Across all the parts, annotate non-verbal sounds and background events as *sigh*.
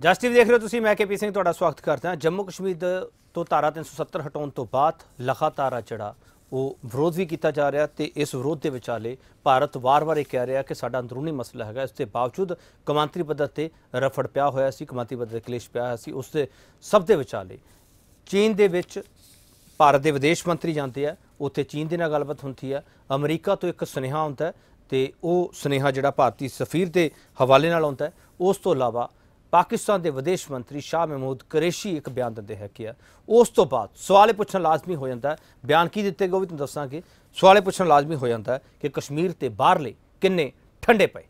ਜਸ ਦੇਖ ਰਹੇ ਹੋ ਤੁਸੀਂ, ਮੈਂ ਕੇਪੀ ਸਿੰਘ ਤੁਹਾਡਾ ਸਵਾਗਤ ਕਰਦਾ। ਜੰਮੂ ਕਸ਼ਮੀਰ ਤੋਂ ਧਾਰਾ 370 ਹਟਾਉਣ ਤੋਂ ਬਾਅਦ ਲਗਾਤਾਰ ਆ ਜਿਹੜਾ ਉਹ ਵਿਰੋਧ ਵੀ ਕੀਤਾ ਜਾ ਰਿਹਾ ਤੇ ਇਸ ਵਿਰੋਧ ਦੇ ਵਿਚਾਲੇ ਭਾਰਤ ਵਾਰ-ਵਾਰ ਇਹ ਕਹਿ ਰਿਹਾ ਕਿ ਸਾਡਾ ਅੰਦਰੂਨੀ ਮਸਲਾ ਹੈਗਾ। ਇਸ ਦੇ ਬਾਵਜੂਦ ਕਮਾਂਤਰੀ ਪੱਧਰ ਤੇ ਰਫੜ ਪਿਆ ਹੋਇਆ ਸੀ, ਕਮਾਂਤਰੀ ਪੱਧਰ ਤੇ ਕਲੇਸ਼ ਪਿਆ ਹੋਇਆ ਸੀ, ਉਸ ਦੇ ਸਭ ਦੇ ਵਿਚਾਲੇ ਚੀਨ ਦੇ ਵਿੱਚ ਭਾਰਤ ਦੇ ਵਿਦੇਸ਼ ਮੰਤਰੀ ਜਾਂਦੇ ਆ, ਉੱਥੇ ਚੀਨ ਦੇ ਨਾਲ ਗੱਲਬਾਤ ਹੁੰਦੀ ਹੈ ਅਮਰੀਕਾ ਤੋਂ ਇੱਕ ਸੁਨੇਹਾ ਹੁੰਦਾ ਹੈ ਤੇ ਉਹ ਸੁਨੇਹਾ ਜਿਹੜਾ ਭਾਰਤੀ ਸਫੀਰ ਦੇ ਹਵਾਲੇ ਨਾਲ ਆਉਂਦਾ ਉਸ ਤੋਂ ਇਲਾਵਾ ਪਾਕਿਸਤਾਨ ਦੇ ਵਿਦੇਸ਼ ਮੰਤਰੀ ਸ਼ਾਹ ਮਹਿਮੂਦ ਕੁਰੈਸ਼ੀ ਇੱਕ ਬਿਆਨ ਦਿੰਦੇ ਹੈ ਕਿ ਉਸ ਤੋਂ ਬਾਅਦ ਸਵਾਲ ਇਹ ਪੁੱਛਣਾ ਲਾਜ਼ਮੀ ਹੋ ਜਾਂਦਾ ਬਿਆਨ ਕੀ ਦਿੱਤੇ ਗਏ ਉਹ ਵੀ ਤੁਹਾਨੂੰ ਦੱਸਾਂਗੇ। ਸਵਾਲ ਇਹ ਪੁੱਛਣਾ ਲਾਜ਼ਮੀ ਹੋ ਜਾਂਦਾ ਕਿ ਕਸ਼ਮੀਰ ਤੇ ਬਾਹਰਲੇ ਕਿੰਨੇ ਠੰਡੇ ਪਏ?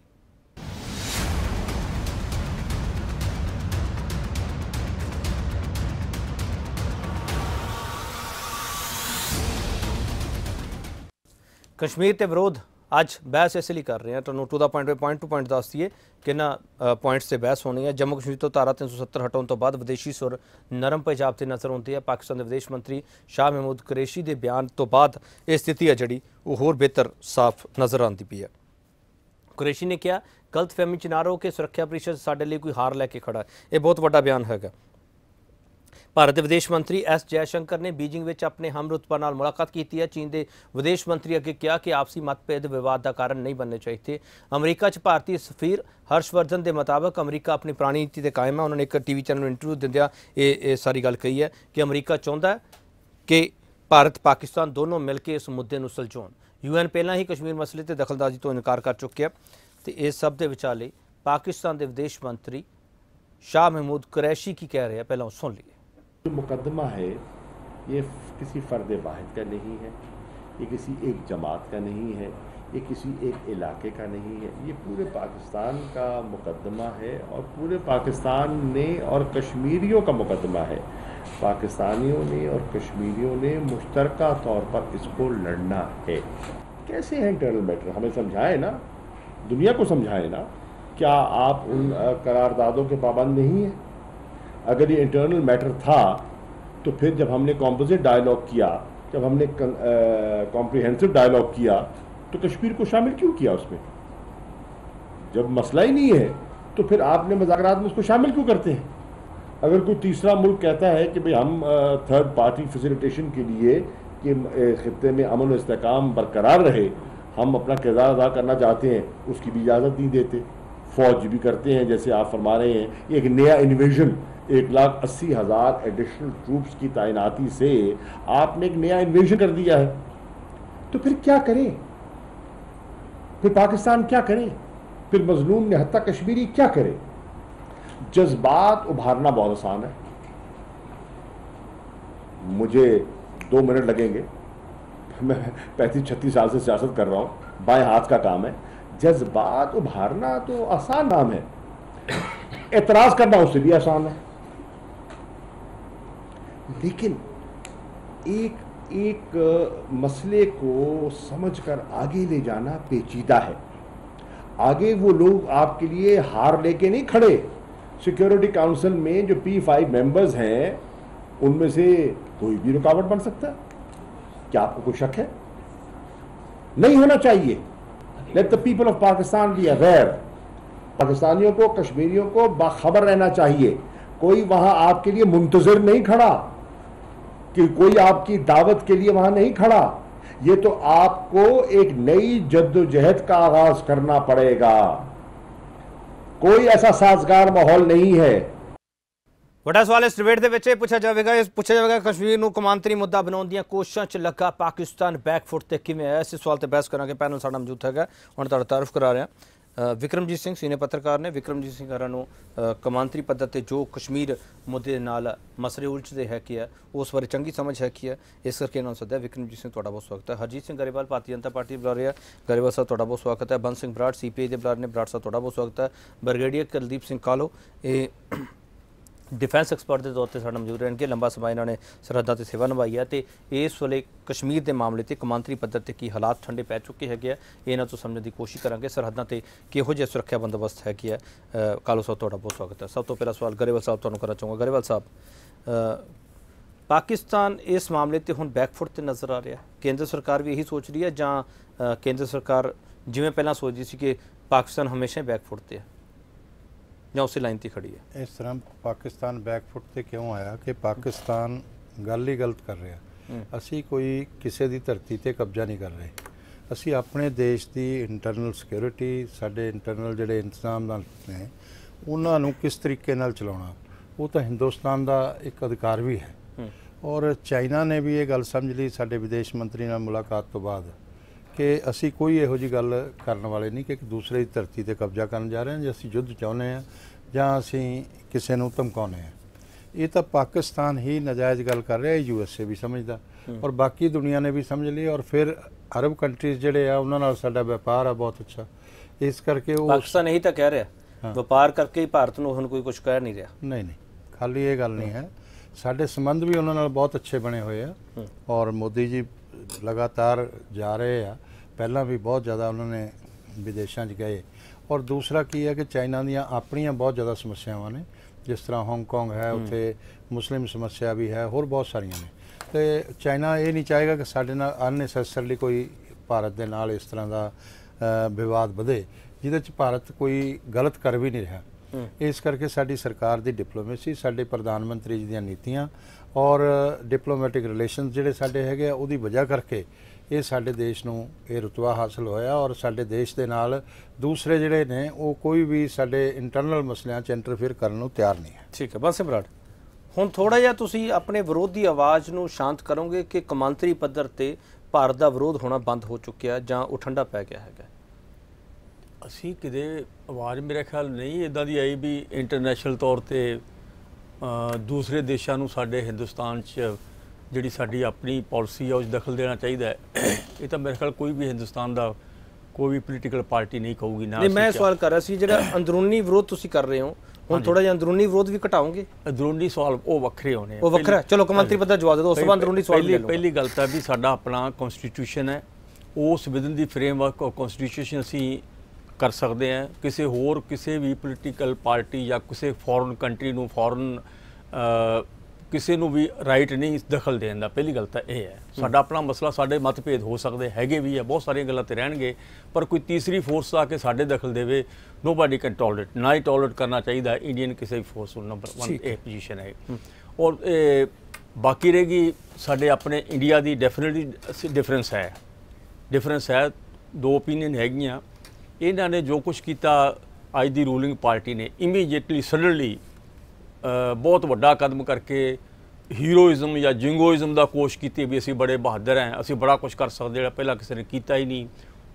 ਕਸ਼ਮੀਰ ਤੇ ਵਿਰੋਧ ਅੱਜ ਬਹਿਸ ਇਸ ਲਈ ਕਰ ਰਹੇ ਹਾਂ, ਤੁਹਾਨੂੰ to the point point to point ਦੱਸ ਦਈਏ ਕਿੰਨਾ ਪੁਆਇੰਟਸ ਤੇ ਬਹਿਸ ਹੋਣੀ ਹੈ। ਜੰਮੂ ਕਸ਼ਮੀਰ ਤੋਂ ਧਾਰਾ 370 ਹਟਾਉਣ ਤੋਂ ਬਾਅਦ ਵਿਦੇਸ਼ੀ ਸੁਰ ਨਰਮ ਪੰਜਾਬ ਤੇ ਨਜ਼ਰ ਆਉਂਦੀ ਹੈ ਪਾਕਿਸਤਾਨ ਦੇ ਵਿਦੇਸ਼ ਮੰਤਰੀ ਸ਼ਾਹ ਮਹਿਮੂਦ ਕੁਰੇਸ਼ੀ ਦੇ ਬਿਆਨ ਤੋਂ ਬਾਅਦ ਇਹ ਸਥਿਤੀ ਹੈ ਜਿਹੜੀ ਉਹ ਹੋਰ ਬਿਹਤਰ ਸਾਫ਼ ਨਜ਼ਰ ਆਉਂਦੀ ਪਈ ਹੈ। ਕੁਰੇਸ਼ੀ ਨੇ ਕਿਹਾ, ਗਲਤਫਹਿਮੀ ਚ ਨਾ ਰਹੋ ਕਿ ਸੁਰੱਖਿਆ ਪਰਿਸ਼ਦ ਸਾਡੇ ਲਈ ਕੋਈ ਹਾਰ ਲੈ ਕੇ ਖੜਾ ਹੈ। ਇਹ ਬਹੁਤ ਵੱਡਾ ਬਿਆਨ ਹੈਗਾ। ਭਾਰਤ ਦੇ ਵਿਦੇਸ਼ ਮੰਤਰੀ ਐਸ ਜੈਸ਼ੰਕਰ ਨੇ ਬੀਜਿੰਗ ਵਿੱਚ ਆਪਣੇ ਹਮਰੁਤਬਾ ਨਾਲ ਮੁਲਾਕਾਤ ਕੀਤੀ ਹੈ। ਚੀਨ ਦੇ ਵਿਦੇਸ਼ ਮੰਤਰੀ ਅੱਗੇ ਕਿਹਾ ਕਿ ਆਪਸੀ ਮਤਭੇਦ ਵਿਵਾਦ ਦਾ ਕਾਰਨ ਨਹੀਂ ਬਣਨੇ ਚਾਹੀਦੇ। ਅਮਰੀਕਾ 'ਚ ਭਾਰਤੀ ਸਫੀਰ ਹਰਸ਼ਵਰਧਨ ਦੇ ਮੁਤਾਬਕ ਅਮਰੀਕਾ ਆਪਣੀ ਪੁਰਾਣੀ ਨੀਤੀ ਤੇ ਕਾਇਮ ਹੈ। ਉਹਨਾਂ ਨੇ ਇੱਕ ਟੀਵੀ ਚੈਨਲ ਨੂੰ ਇੰਟਰਵਿਊ ਦਿੰਦਿਆਂ ਇਹ ਇਹ ਸਾਰੀ ਗੱਲ ਕਹੀ ਹੈ ਕਿ ਅਮਰੀਕਾ ਚਾਹੁੰਦਾ ਹੈ ਕਿ ਭਾਰਤ, ਪਾਕਿਸਤਾਨ ਦੋਨੋਂ ਮਿਲ ਕੇ ਇਸ ਮੁੱਦੇ ਨੂੰ ਸੁਲਝਾਉਣ। ਯੂਐਨ ਪਹਿਲਾਂ ਹੀ ਕਸ਼ਮੀਰ ਮਸਲੇ ਤੇ ਦਖਲਅੰਦਾਜ਼ੀ ਤੋਂ ਇਨਕਾਰ ਕਰ ਚੁੱਕਿਆ ਤੇ ਇਹ ਸਭ ਦੇ ਵਿਚਾਲੇ ਪਾਕਿਸਤਾਨ ਦੇ ਵਿਦੇਸ਼ ਮੰਤਰੀ ਸ਼ਾਹ ਮਹਿਮੂਦ ਕੁਰੈਸ਼ੀ ਕੀ ਕਹਿ ਰਿਹਾ ਪਹਿਲਾਂ ਉਹ ਸੁਣ ਲਈਏ। मुकदमा है, ये किसी फ़र्द वाहिद का नहीं है, ये किसी एक जमात का नहीं है, ये किसी एक इलाके का नहीं है। ये पूरे पाकिस्तान का मुकदमा है और पूरे पाकिस्तान ने और कश्मीरियों का मुकदमा है। पाकिस्तानियों ने और कश्मीरियों ने मुश्तरका तौर पर इसको लड़ना है। कैसे है इंटरनल मैटर हमें समझाए ना। दुनिया को समझाए ना। क्या आप उन करारदादों के पाबंद नहीं हैं? अगर ये इंटरनल मैटर था तो फिर जब हमने कॉम्पोजिट डायलॉग किया, जब हमने कॉम्प्रिहेंसिव डायलॉग किया तो कश्मीर को शामिल क्यों किया उसमें? जब मसला ही नहीं है तो फिर आपने मजाकरात में उसको शामिल क्यों करते हैं? अगर कोई तीसरा मुल्क कहता है कि भाई हम थर्ड पार्टी फैसिलिटेशन के लिए कि ख़त्े में अमन इसकाम बरकरार रहे, हम अपना किरदार अदा करना चाहते हैं, उसकी भी इजाज़त नहीं देते। फौज भी करते हैं, जैसे आप फरमा रहे हैं एक नया इन्वेजन एक लाख अस्सी हज़ार एडिशनल ट्रूप्स की तैनाती से आपने एक नया इन्वेजन कर दिया है। तो फिर क्या करें? फिर पाकिस्तान क्या करे? फिर मजलूम निहत्ता कश्मीरी क्या करे? जज्बात उभारना बहुत आसान है। मुझे दो मिनट लगेंगे। मैं पैंतीस, छत्तीस साल से सियासत कर रहा हूँ। बाएँ हाथ का काम है। जज्बात उभारना तो आसान नाम है। एतराज़ करना उससे भी आसान है। लेकिन एक एक मसले को समझकर आगे ले जाना पेचीदा है। आगे वो लोग आपके लिए हार लेके नहीं खड़े। सिक्योरिटी काउंसिल में जो पी फाइव मेंबर्स हैं, उनमें से कोई भी रुकावट बन सकता? क्या आपको कोई शक है? नहीं होना चाहिए। Let the people of Pakistan be aware पाकिस्तानियों को, कश्मीरियों को बाखबर रहना चाहिए। कोई वहाँ आपके लिए मुंतजर नहीं खड़ा। कि कोई आपकी दावत के लिए वहां नहीं खड़ा ये तो आपको एक नई जद्दोजहद का आगाज करना पड़ेगा कोई ऐसा साजगार माहौल नहीं है ਵੱਡਾ ਸਵਾਲ ਇਸ ਡਿਬੇਟ ਦੇ ਵਿੱਚ ਇਹ ਪੁੱਛਿਆ ਜਾਵੇਗਾ ਇਸ ਪੁੱਛਿਆ ਜਾਵੇਗਾ ਕਸ਼ਮੀਰ ਨੂੰ ਕਮਾਂਤਰੀ ਮੁੱਦਾ ਬਣਾਉਣ ਦੀਆਂ ਕੋਸ਼ਿਸ਼ਾਂ 'ਚ ਲੱਗਾ ਪਾਕਿਸਤਾਨ ਬੈਕਫੁੱਟ ਤੇ ਕਿਵੇਂ ਆਇਆ ਇਸ ਸਵਾਲ ਤੇ ਬਹਿਸ ਕਰਾਂਗੇ ਪੈਨਲ ਸਾਡਾ ਮੌਜੂਦ ਹੈਗਾ ਹੁਣ ਤੁਹਾਡਾ ਤਾਰਫ ਕਰਾ ਰਿਹਾ ਅ, ਵਿਕਰਮਜੀਤ ਸਿੰਘ, ਸੀਨੀਅਰ ਪੱਤਰਕਾਰ ਨੇ ਵਿਕਰਮਜੀਤ ਸਿੰਘ ਹਰਾਂ ਨੂੰ ਕਮਾਂਤਰੀ ਪੱਧਰ ਤੇ ਜੋ ਕਸ਼ਮੀਰ ਮੁੱਦੇ ਨਾਲ ਮਸਲੇ ਉਲਝਦੇ ਹੈ ਕੀ ਹੈ ਉਸ ਬਾਰੇ ਚੰਗੀ ਸਮਝ ਹੈ ਕੀ ਹੈ ਇਸ ਕਰਕੇ ਇਹਨਾਂ ਨੂੰ ਸੱਦਿਆ। ਵਿਕਰਮਜੀਤ ਸਿੰਘ, ਤੁਹਾਡਾ ਬਹੁਤ ਸਵਾਗਤ ਹੈ। ਹਰਜੀਤ ਸਿੰਘ ਗਰੇਵਾਲ, ਭਾਰਤੀ ਜਨਤਾ ਪਾਰਟੀ ਬੁਲਾ ਰਿਹਾ ਗਰੇਵਾਲ ਸਾਹਿਬ, ਤੁਹਾਡਾ ਬਹੁਤ ਸਵਾਗਤ ਹੈ। ਬੰਦ ਸਿੰਘ ਬਰਾੜ, ਸੀਪੀਆਈ ਦੇ ਬੁਲਾ ਰਹੇ ਨੇ। ਬਰਾੜ ਸਾਹਿਬ, ਤੁਹਾਡਾ ਬਹੁਤ ਸਵਾਗਤ ਹੈ। ਬਰਗੇਡੀਅਰ ਕੁਲਦੀਪ ਸਿੰਘ ਕਾਲੋ, ਇਹ ਡਿਫੈਂਸ ਐਕਸਪਰਟ ਦੇ ਤੌਰ ਤੇ ਸਾਡਾ ਮੌਜੂਦ ਰਹਿਣਗੇ। ਲੰਬਾ ਸਮਾਂ ਇਹਨਾਂ ਨੇ ਸਰਹੱਦਾਂ ਤੇ ਸੇਵਾ ਨਿਭਾਈ ਹੈ ਤੇ ਇਸ ਵੇਲੇ ਕਸ਼ਮੀਰ ਦੇ ਮਾਮਲੇ ਤੇ ਕਮਾਂਤਰੀ ਪੱਧਰ ਤੇ ਕੀ ਹਾਲਾਤ ਠੰਡੇ ਪੈ ਚੁੱਕੇ ਹੈਗੇ ਆ ਇਹਨਾਂ ਤੋਂ ਸਮਝਣ ਦੀ ਕੋਸ਼ਿਸ਼ ਕਰਾਂਗੇ। ਸਰਹੱਦਾਂ ਤੇ ਕਿਹੋ ਜਿਹਾ ਸੁਰੱਖਿਆ ਬੰਦੋਬਸਤ ਹੈ ਕੀ ਹੈ ਕਾਲੋ ਸਾਹਿਬ, ਤੁਹਾਡਾ ਬਹੁਤ ਸਵਾਗਤ ਹੈ। ਸਭ ਤੋਂ ਪਹਿਲਾ ਸਵਾਲ ਗਰੇਵਾਲ ਸਾਹਿਬ, ਤੁਹਾਨੂੰ ਕਰਨਾ ਚਾਹੂੰਗਾ। ਗਰੇਵਾਲ ਸਾਹਿਬ ਪਾਕਿਸਤਾਨ ਇਸ ਮਾਮਲੇ ਤੇ ਹੁਣ ਬੈਕਫੁੱਟ ਤੇ ਨਜ਼ਰ ਆ ਰਿਹਾ। ਕੇਂਦਰ ਸਰਕਾਰ ਵੀ ਇਹੀ ਸੋਚ ਰਹੀ ਹੈ ਜਾਂ ਕੇਂਦਰ ਸਰਕਾਰ ਜਿਵੇਂ ਪਹਿਲਾਂ ਸੋਚਦੀ ਸੀ ਕਿ ਪਾਕਿਸਤਾਨ ਹਮੇਸ਼ਾ ਹੀ ਬੈਕਫੁੱਟ ਤੇ ਹੈ? ਜਾਂ ਉਸੇ ਲਾਈਨ ਤੇ ਖੜੀ ਹੈ। ਇਸ ਤਰ੍ਹਾਂ ਪਾਕਿਸਤਾਨ ਬੈਕਫੁੱਟ ਤੇ ਕਿਉਂ ਆਇਆ ਕਿ ਪਾਕਿਸਤਾਨ ਗੱਲ ਹੀ ਗਲਤ ਕਰ ਰਿਹਾ? ਅਸੀਂ ਕੋਈ ਕਿਸੇ ਦੀ ਧਰਤੀ ਤੇ ਕਬਜ਼ਾ ਨਹੀਂ ਕਰ ਰਹੇ। ਅਸੀਂ ਆਪਣੇ ਦੇਸ਼ ਦੀ ਇੰਟਰਨਲ ਸਿਕਿਉਰਿਟੀ ਸਾਡੇ ਇੰਟਰਨਲ ਜਿਹੜੇ ਇੰਤਜ਼ਾਮ ਨਾਲ ਨੇ ਉਹਨਾਂ ਨੂੰ ਕਿਸ ਤਰੀਕੇ ਨਾਲ ਚਲਾਉਣਾ? ਉਹ ਤਾਂ ਹਿੰਦੁਸਤਾਨ ਦਾ ਇੱਕ ਅਧਿਕਾਰ ਵੀ ਹੈ। ਔਰ ਚਾਈਨਾ ਨੇ ਵੀ ਇਹ ਗੱਲ ਸਮਝ ਲਈ ਸਾਡੇ ਵਿਦੇਸ਼ ਮੰਤਰੀ ਨਾਲ ਮੁਲਾਕਾਤ ਤੋਂ ਬਾਅਦ। ਕਿ ਅਸੀਂ ਕੋਈ ਇਹੋ ਜੀ ਗੱਲ ਕਰਨ ਵਾਲੇ ਨਹੀਂ ਕਿ ਇੱਕ ਦੂਸਰੇ ਦੀ ਧਰਤੀ ਤੇ ਕਬਜ਼ਾ ਕਰਨ ਜਾ ਰਹੇ ਹਾਂ ਜੇ ਅਸੀਂ ਯੁੱਧ ਚਾਹੁੰਦੇ ਹਾਂ ਜਾਂ ਅਸੀਂ ਕਿਸੇ ਨੂੰ ਧਮਕਾਉਂਦੇ ਹਾਂ। ਇਹ ਤਾਂ ਪਾਕਿਸਤਾਨ ਹੀ ਨਜਾਇਜ਼ ਗੱਲ ਕਰ ਰਿਹਾ ਹੈ ਯੂਐਸਏ ਵੀ ਸਮਝਦਾ। ਔਰ ਬਾਕੀ ਦੁਨੀਆ ਨੇ ਵੀ ਸਮਝ ਲਈ ਔਰ ਫਿਰ ਅਰਬ ਕੰਟਰੀਜ਼ ਜਿਹੜੇ ਆ ਉਹਨਾਂ ਨਾਲ ਸਾਡਾ ਵਪਾਰ ਆ ਬਹੁਤ ਅੱਛਾ। ਇਸ ਕਰਕੇ ਉਹ ਪਾਕਿਸਤਾਨ ਇਹੀ ਤਾਂ ਕਹਿ ਰਿਹਾ। ਵਪਾਰ ਕਰਕੇ ਹੀ ਭਾਰਤ ਨੂੰ ਹੁਣ ਕੋਈ ਕੁਝ ਕਹਿ ਨਹੀਂ ਰਿਹਾ। ਨਹੀਂ ਨਹੀਂ। ਖਾਲੀ ਇਹ ਗੱਲ ਨਹੀਂ ਹੈ। ਸਾਡੇ ਸੰਬੰਧ ਵੀ ਉਹਨਾਂ ਨਾਲ ਬਹੁਤ ਅੱਛੇ ਬਣੇ ਹੋਏ ਆ। ਔਰ ਮੋਦੀ ਜੀ ਲਗਾਤਾਰ ਜਾ ਰਹੇ ਆ। ਪਹਿਲਾਂ ਵੀ ਬਹੁਤ ਜ਼ਿਆਦਾ ਉਹਨਾਂ ਨੇ ਵਿਦੇਸ਼ਾਂ 'ਚ ਗਏ। ਔਰ ਦੂਸਰਾ ਕੀ ਹੈ ਕਿ ਚਾਈਨਾ ਦੀਆਂ ਆਪਣੀਆਂ ਬਹੁਤ ਜ਼ਿਆਦਾ ਸਮੱਸਿਆਵਾਂ ਨੇ। ਜਿਸ ਤਰ੍ਹਾਂ ਹਾਂਗਕਾਂਗ ਹੈ ਉੱਥੇ ਮੁਸਲਿਮ ਸਮੱਸਿਆ ਵੀ ਹੈ ਹੋਰ ਬਹੁਤ ਸਾਰੀਆਂ ਨੇ। ਤੇ ਚਾਈਨਾ ਇਹ ਨਹੀਂ ਚਾਹੇਗਾ ਕਿ ਸਾਡੇ ਨਾਲ ਅਨਨੈਸੈਸਰਲੀ ਕੋਈ ਭਾਰਤ ਦੇ ਨਾਲ ਇਸ ਤਰ੍ਹਾਂ ਦਾ ਵਿਵਾਦ ਵਧੇ ਜਿਹਦੇ 'ਚ ਭਾਰਤ ਕੋਈ ਗਲਤ ਕਰ ਵੀ ਨਹੀਂ ਰਿਹਾ। ਇਸ ਕਰਕੇ ਸਾਡੀ ਸਰਕਾਰ ਦੀ ਡਿਪਲੋਮੇਸੀ ਸਾਡੇ ਪ੍ਰਧਾਨ ਮੰਤਰੀ ਜੀ ਦੀਆਂ ਨੀਤੀਆਂ ਔਰ ਡਿਪਲੋਮੈਟਿਕ ਰਿਲੇਸ਼ਨਸ ਜਿਹੜੇ ਸਾਡੇ ਹੈਗੇ ਆ ਉਹਦੀ ਵਜ੍ਹਾ ਕਰਕੇ ਇਹ ਸਾਡੇ ਦੇਸ਼ ਨੂੰ ਇਹ ਰੁਤਬਾ ਹਾਸਲ ਹੋਇਆ ਔਰ ਸਾਡੇ ਦੇਸ਼ ਦੇ ਨਾਲ ਦੂਸਰੇ ਜਿਹੜੇ ਨੇ ਉਹ ਕੋਈ ਵੀ ਸਾਡੇ ਇੰਟਰਨਲ ਮਸਲਿਆਂ 'ਚ ਇੰਟਰਫੇਅਰ ਕਰਨ ਨੂੰ ਤਿਆਰ ਨਹੀਂ ਹੈ। ਠੀਕ ਹੈ ਬਸ ਬਰਾੜ ਹੁਣ ਥੋੜਾ ਜਿਹਾ ਤੁਸੀਂ ਆਪਣੇ ਵਿਰੋਧ ਆਵਾਜ਼ ਨੂੰ ਸ਼ਾਂਤ ਕਰੋਗੇ ਕਿ ਕਮਾਂਤਰੀ ਪੱਧਰ ਤੇ ਭਾਰਤ ਦਾ ਵਿਰੋਧ ਹੋਣਾ ਬੰਦ ਹੋ ਚੁੱਕਿਆ ਜਾਂ ਉਹ ਠੰਡਾ ਪੈ ਗਿਆ ਹੈਗਾ? ਅਸੀਂ ਕਿਤੇ ਆਵਾਜ਼ ਮੇਰੇ ਖਿਆਲ ਨਹੀਂ ਇਦਾਂ ਦੀ ਆਈ ਵੀ ਇੰਟਰਨੈਸ਼ਨਲ ਤੌਰ ਤੇ ਅ, ਦੂਸਰੇ ਦੇਸ਼ਾਂ ਨੂੰ ਸਾਡੇ ਹਿੰਦੁਸਤਾਨ 'ਚ ਜਿਹੜੀ ਸਾਡੀ ਆਪਣੀ ਪਾਲਿਸੀ ਆ ਉਸ ਦਖਲ ਦੇਣਾ ਚਾਹੀਦਾ ਹੈ। ਇਹ ਤਾਂ ਮੇਰੇ ਖਿਆਲ ਕੋਈ ਵੀ ਹਿੰਦੁਸਤਾਨ ਦਾ ਕੋਈ ਵੀ ਪੋਲੀਟੀਕਲ ਪਾਰਟੀ ਨਹੀਂ ਕਹੂਗੀ ਨਾ ਨਹੀਂ ਮੈਂ ਸਵਾਲ ਕਰ ਰਿਹਾ ਸੀ ਜਿਹੜਾ ਅੰਦਰੂਨੀ ਵਿਰੋਧ ਤੁਸੀਂ ਕਰ ਰਹੇ ਹੋ ਹੁਣ ਥੋੜਾ ਜਿਹਾ ਅੰਦਰੂਨੀ ਵਿਰੋਧ ਵੀ ਘਟਾਓਗੇ? ਅੰਦਰੂਨੀ ਸਵਾਲ ਉਹ ਵੱਖਰੇ ਹੋਣੇ ਉਹ ਵੱਖਰਾ ਚਲੋ ਕਮਾਂਤਰੀ ਪੱਧਰ ਜਵਾਬ ਦੇ ਦਿਓ ਉਸ ਤੋਂ ਅੰਦਰੂਨੀ ਸਵਾਲ ਲੈ ਲਓ। ਪਹਿਲੀ ਗੱਲ ਤਾਂ ਵੀ ਸਾਡਾ ਆਪਣਾ ਕਨਸਟੀਟਿਊਸ਼ਨ ਹੈ। ਉਸ ਵਿਦਨ ਦੀ ਫਰੇਮਵਰਕ ਆਫ ਕਨਸਟੀਟਿਊਸ਼ਨ ਅਸੀਂ ਕਰ ਸਕਦੇ ਹਾਂ। ਕਿਸੇ ਹੋਰ ਕਿਸੇ ਵੀ ਪੋਲੀਟੀਕਲ ਪਾਰਟੀ ਜਾਂ ਕਿਸੇ ਫੋਰਨ ਕੰਟਰੀ ਨੂੰ ਫੋਰਨ ਕਿਸੇ ਨੂੰ ਵੀ ਰਾਈਟ ਨਹੀਂ ਦਖਲ ਦੇਣ ਦਾ। ਪਹਿਲੀ ਗੱਲ ਤਾਂ ਇਹ ਹੈ ਸਾਡਾ ਆਪਣਾ ਮਸਲਾ ਸਾਡੇ ਮਤਭੇਦ ਹੋ ਸਕਦੇ ਹੈਗੇ ਵੀ ਆ ਬਹੁਤ ਸਾਰੀਆਂ ਗੱਲਾਂ ਤੇ ਰਹਿਣਗੇ ਪਰ ਕੋਈ ਤੀਸਰੀ ਫੋਰਸ ਆ ਕੇ ਸਾਡੇ ਦਖਲ ਦੇਵੇ ਨੋਬਾਡੀ ਕੈਨ ਟੋਲਰੇਟ ਨਾ ਹੀ ਟੋਲਰੇਟ ਕਰਨਾ ਚਾਹੀਦਾ ਇੰਡੀਅਨ ਕਿਸੇ ਵੀ ਫੋਰਸ ਨੂੰ ਨੰਬਰ 1 ਇਹ ਪੋਜੀਸ਼ਨ ਹੈ। ਔਰ ਇਹ ਬਾਕੀ ਰਹੇਗੀ ਸਾਡੇ ਆਪਣੇ ਇੰਡੀਆ ਦੀ ਡੈਫੀਨਿਟਲੀ ਡਿਫਰੈਂਸ ਹੈ। ਡਿਫਰੈਂਸ ਹੈ ਦੋ ਓਪੀਨੀਅਨ ਹੈਗੀਆਂ। ਇਹਨਾਂ ਨੇ ਜੋ ਕੁਝ ਕੀਤਾ ਅੱਜ ਦੀ ਰੂਲਿੰਗ ਪਾਰਟੀ ਨੇ ਇਮੀਡੀਏਟਲੀ ਸਡਨਲੀ ਬਹੁਤ ਵੱਡਾ ਕਦਮ ਕਰਕੇ ਹੀਰੋਇਜ਼ਮ ਜਾਂ ਜਿੰਗੋਇਜ਼ਮ ਦਾ ਕੋਸ਼ ਕੀਤੀ ਵੀ ਅਸੀਂ ਬੜੇ ਬਹਾਦਰ ਹਾਂ, ਅਸੀਂ ਬੜਾ ਕੁਝ ਕਰ ਸਕਦੇ ਜਿਹੜਾ ਪਹਿਲਾਂ ਕਿਸੇ ਨੇ ਕੀਤਾ ਹੀ ਨਹੀਂ।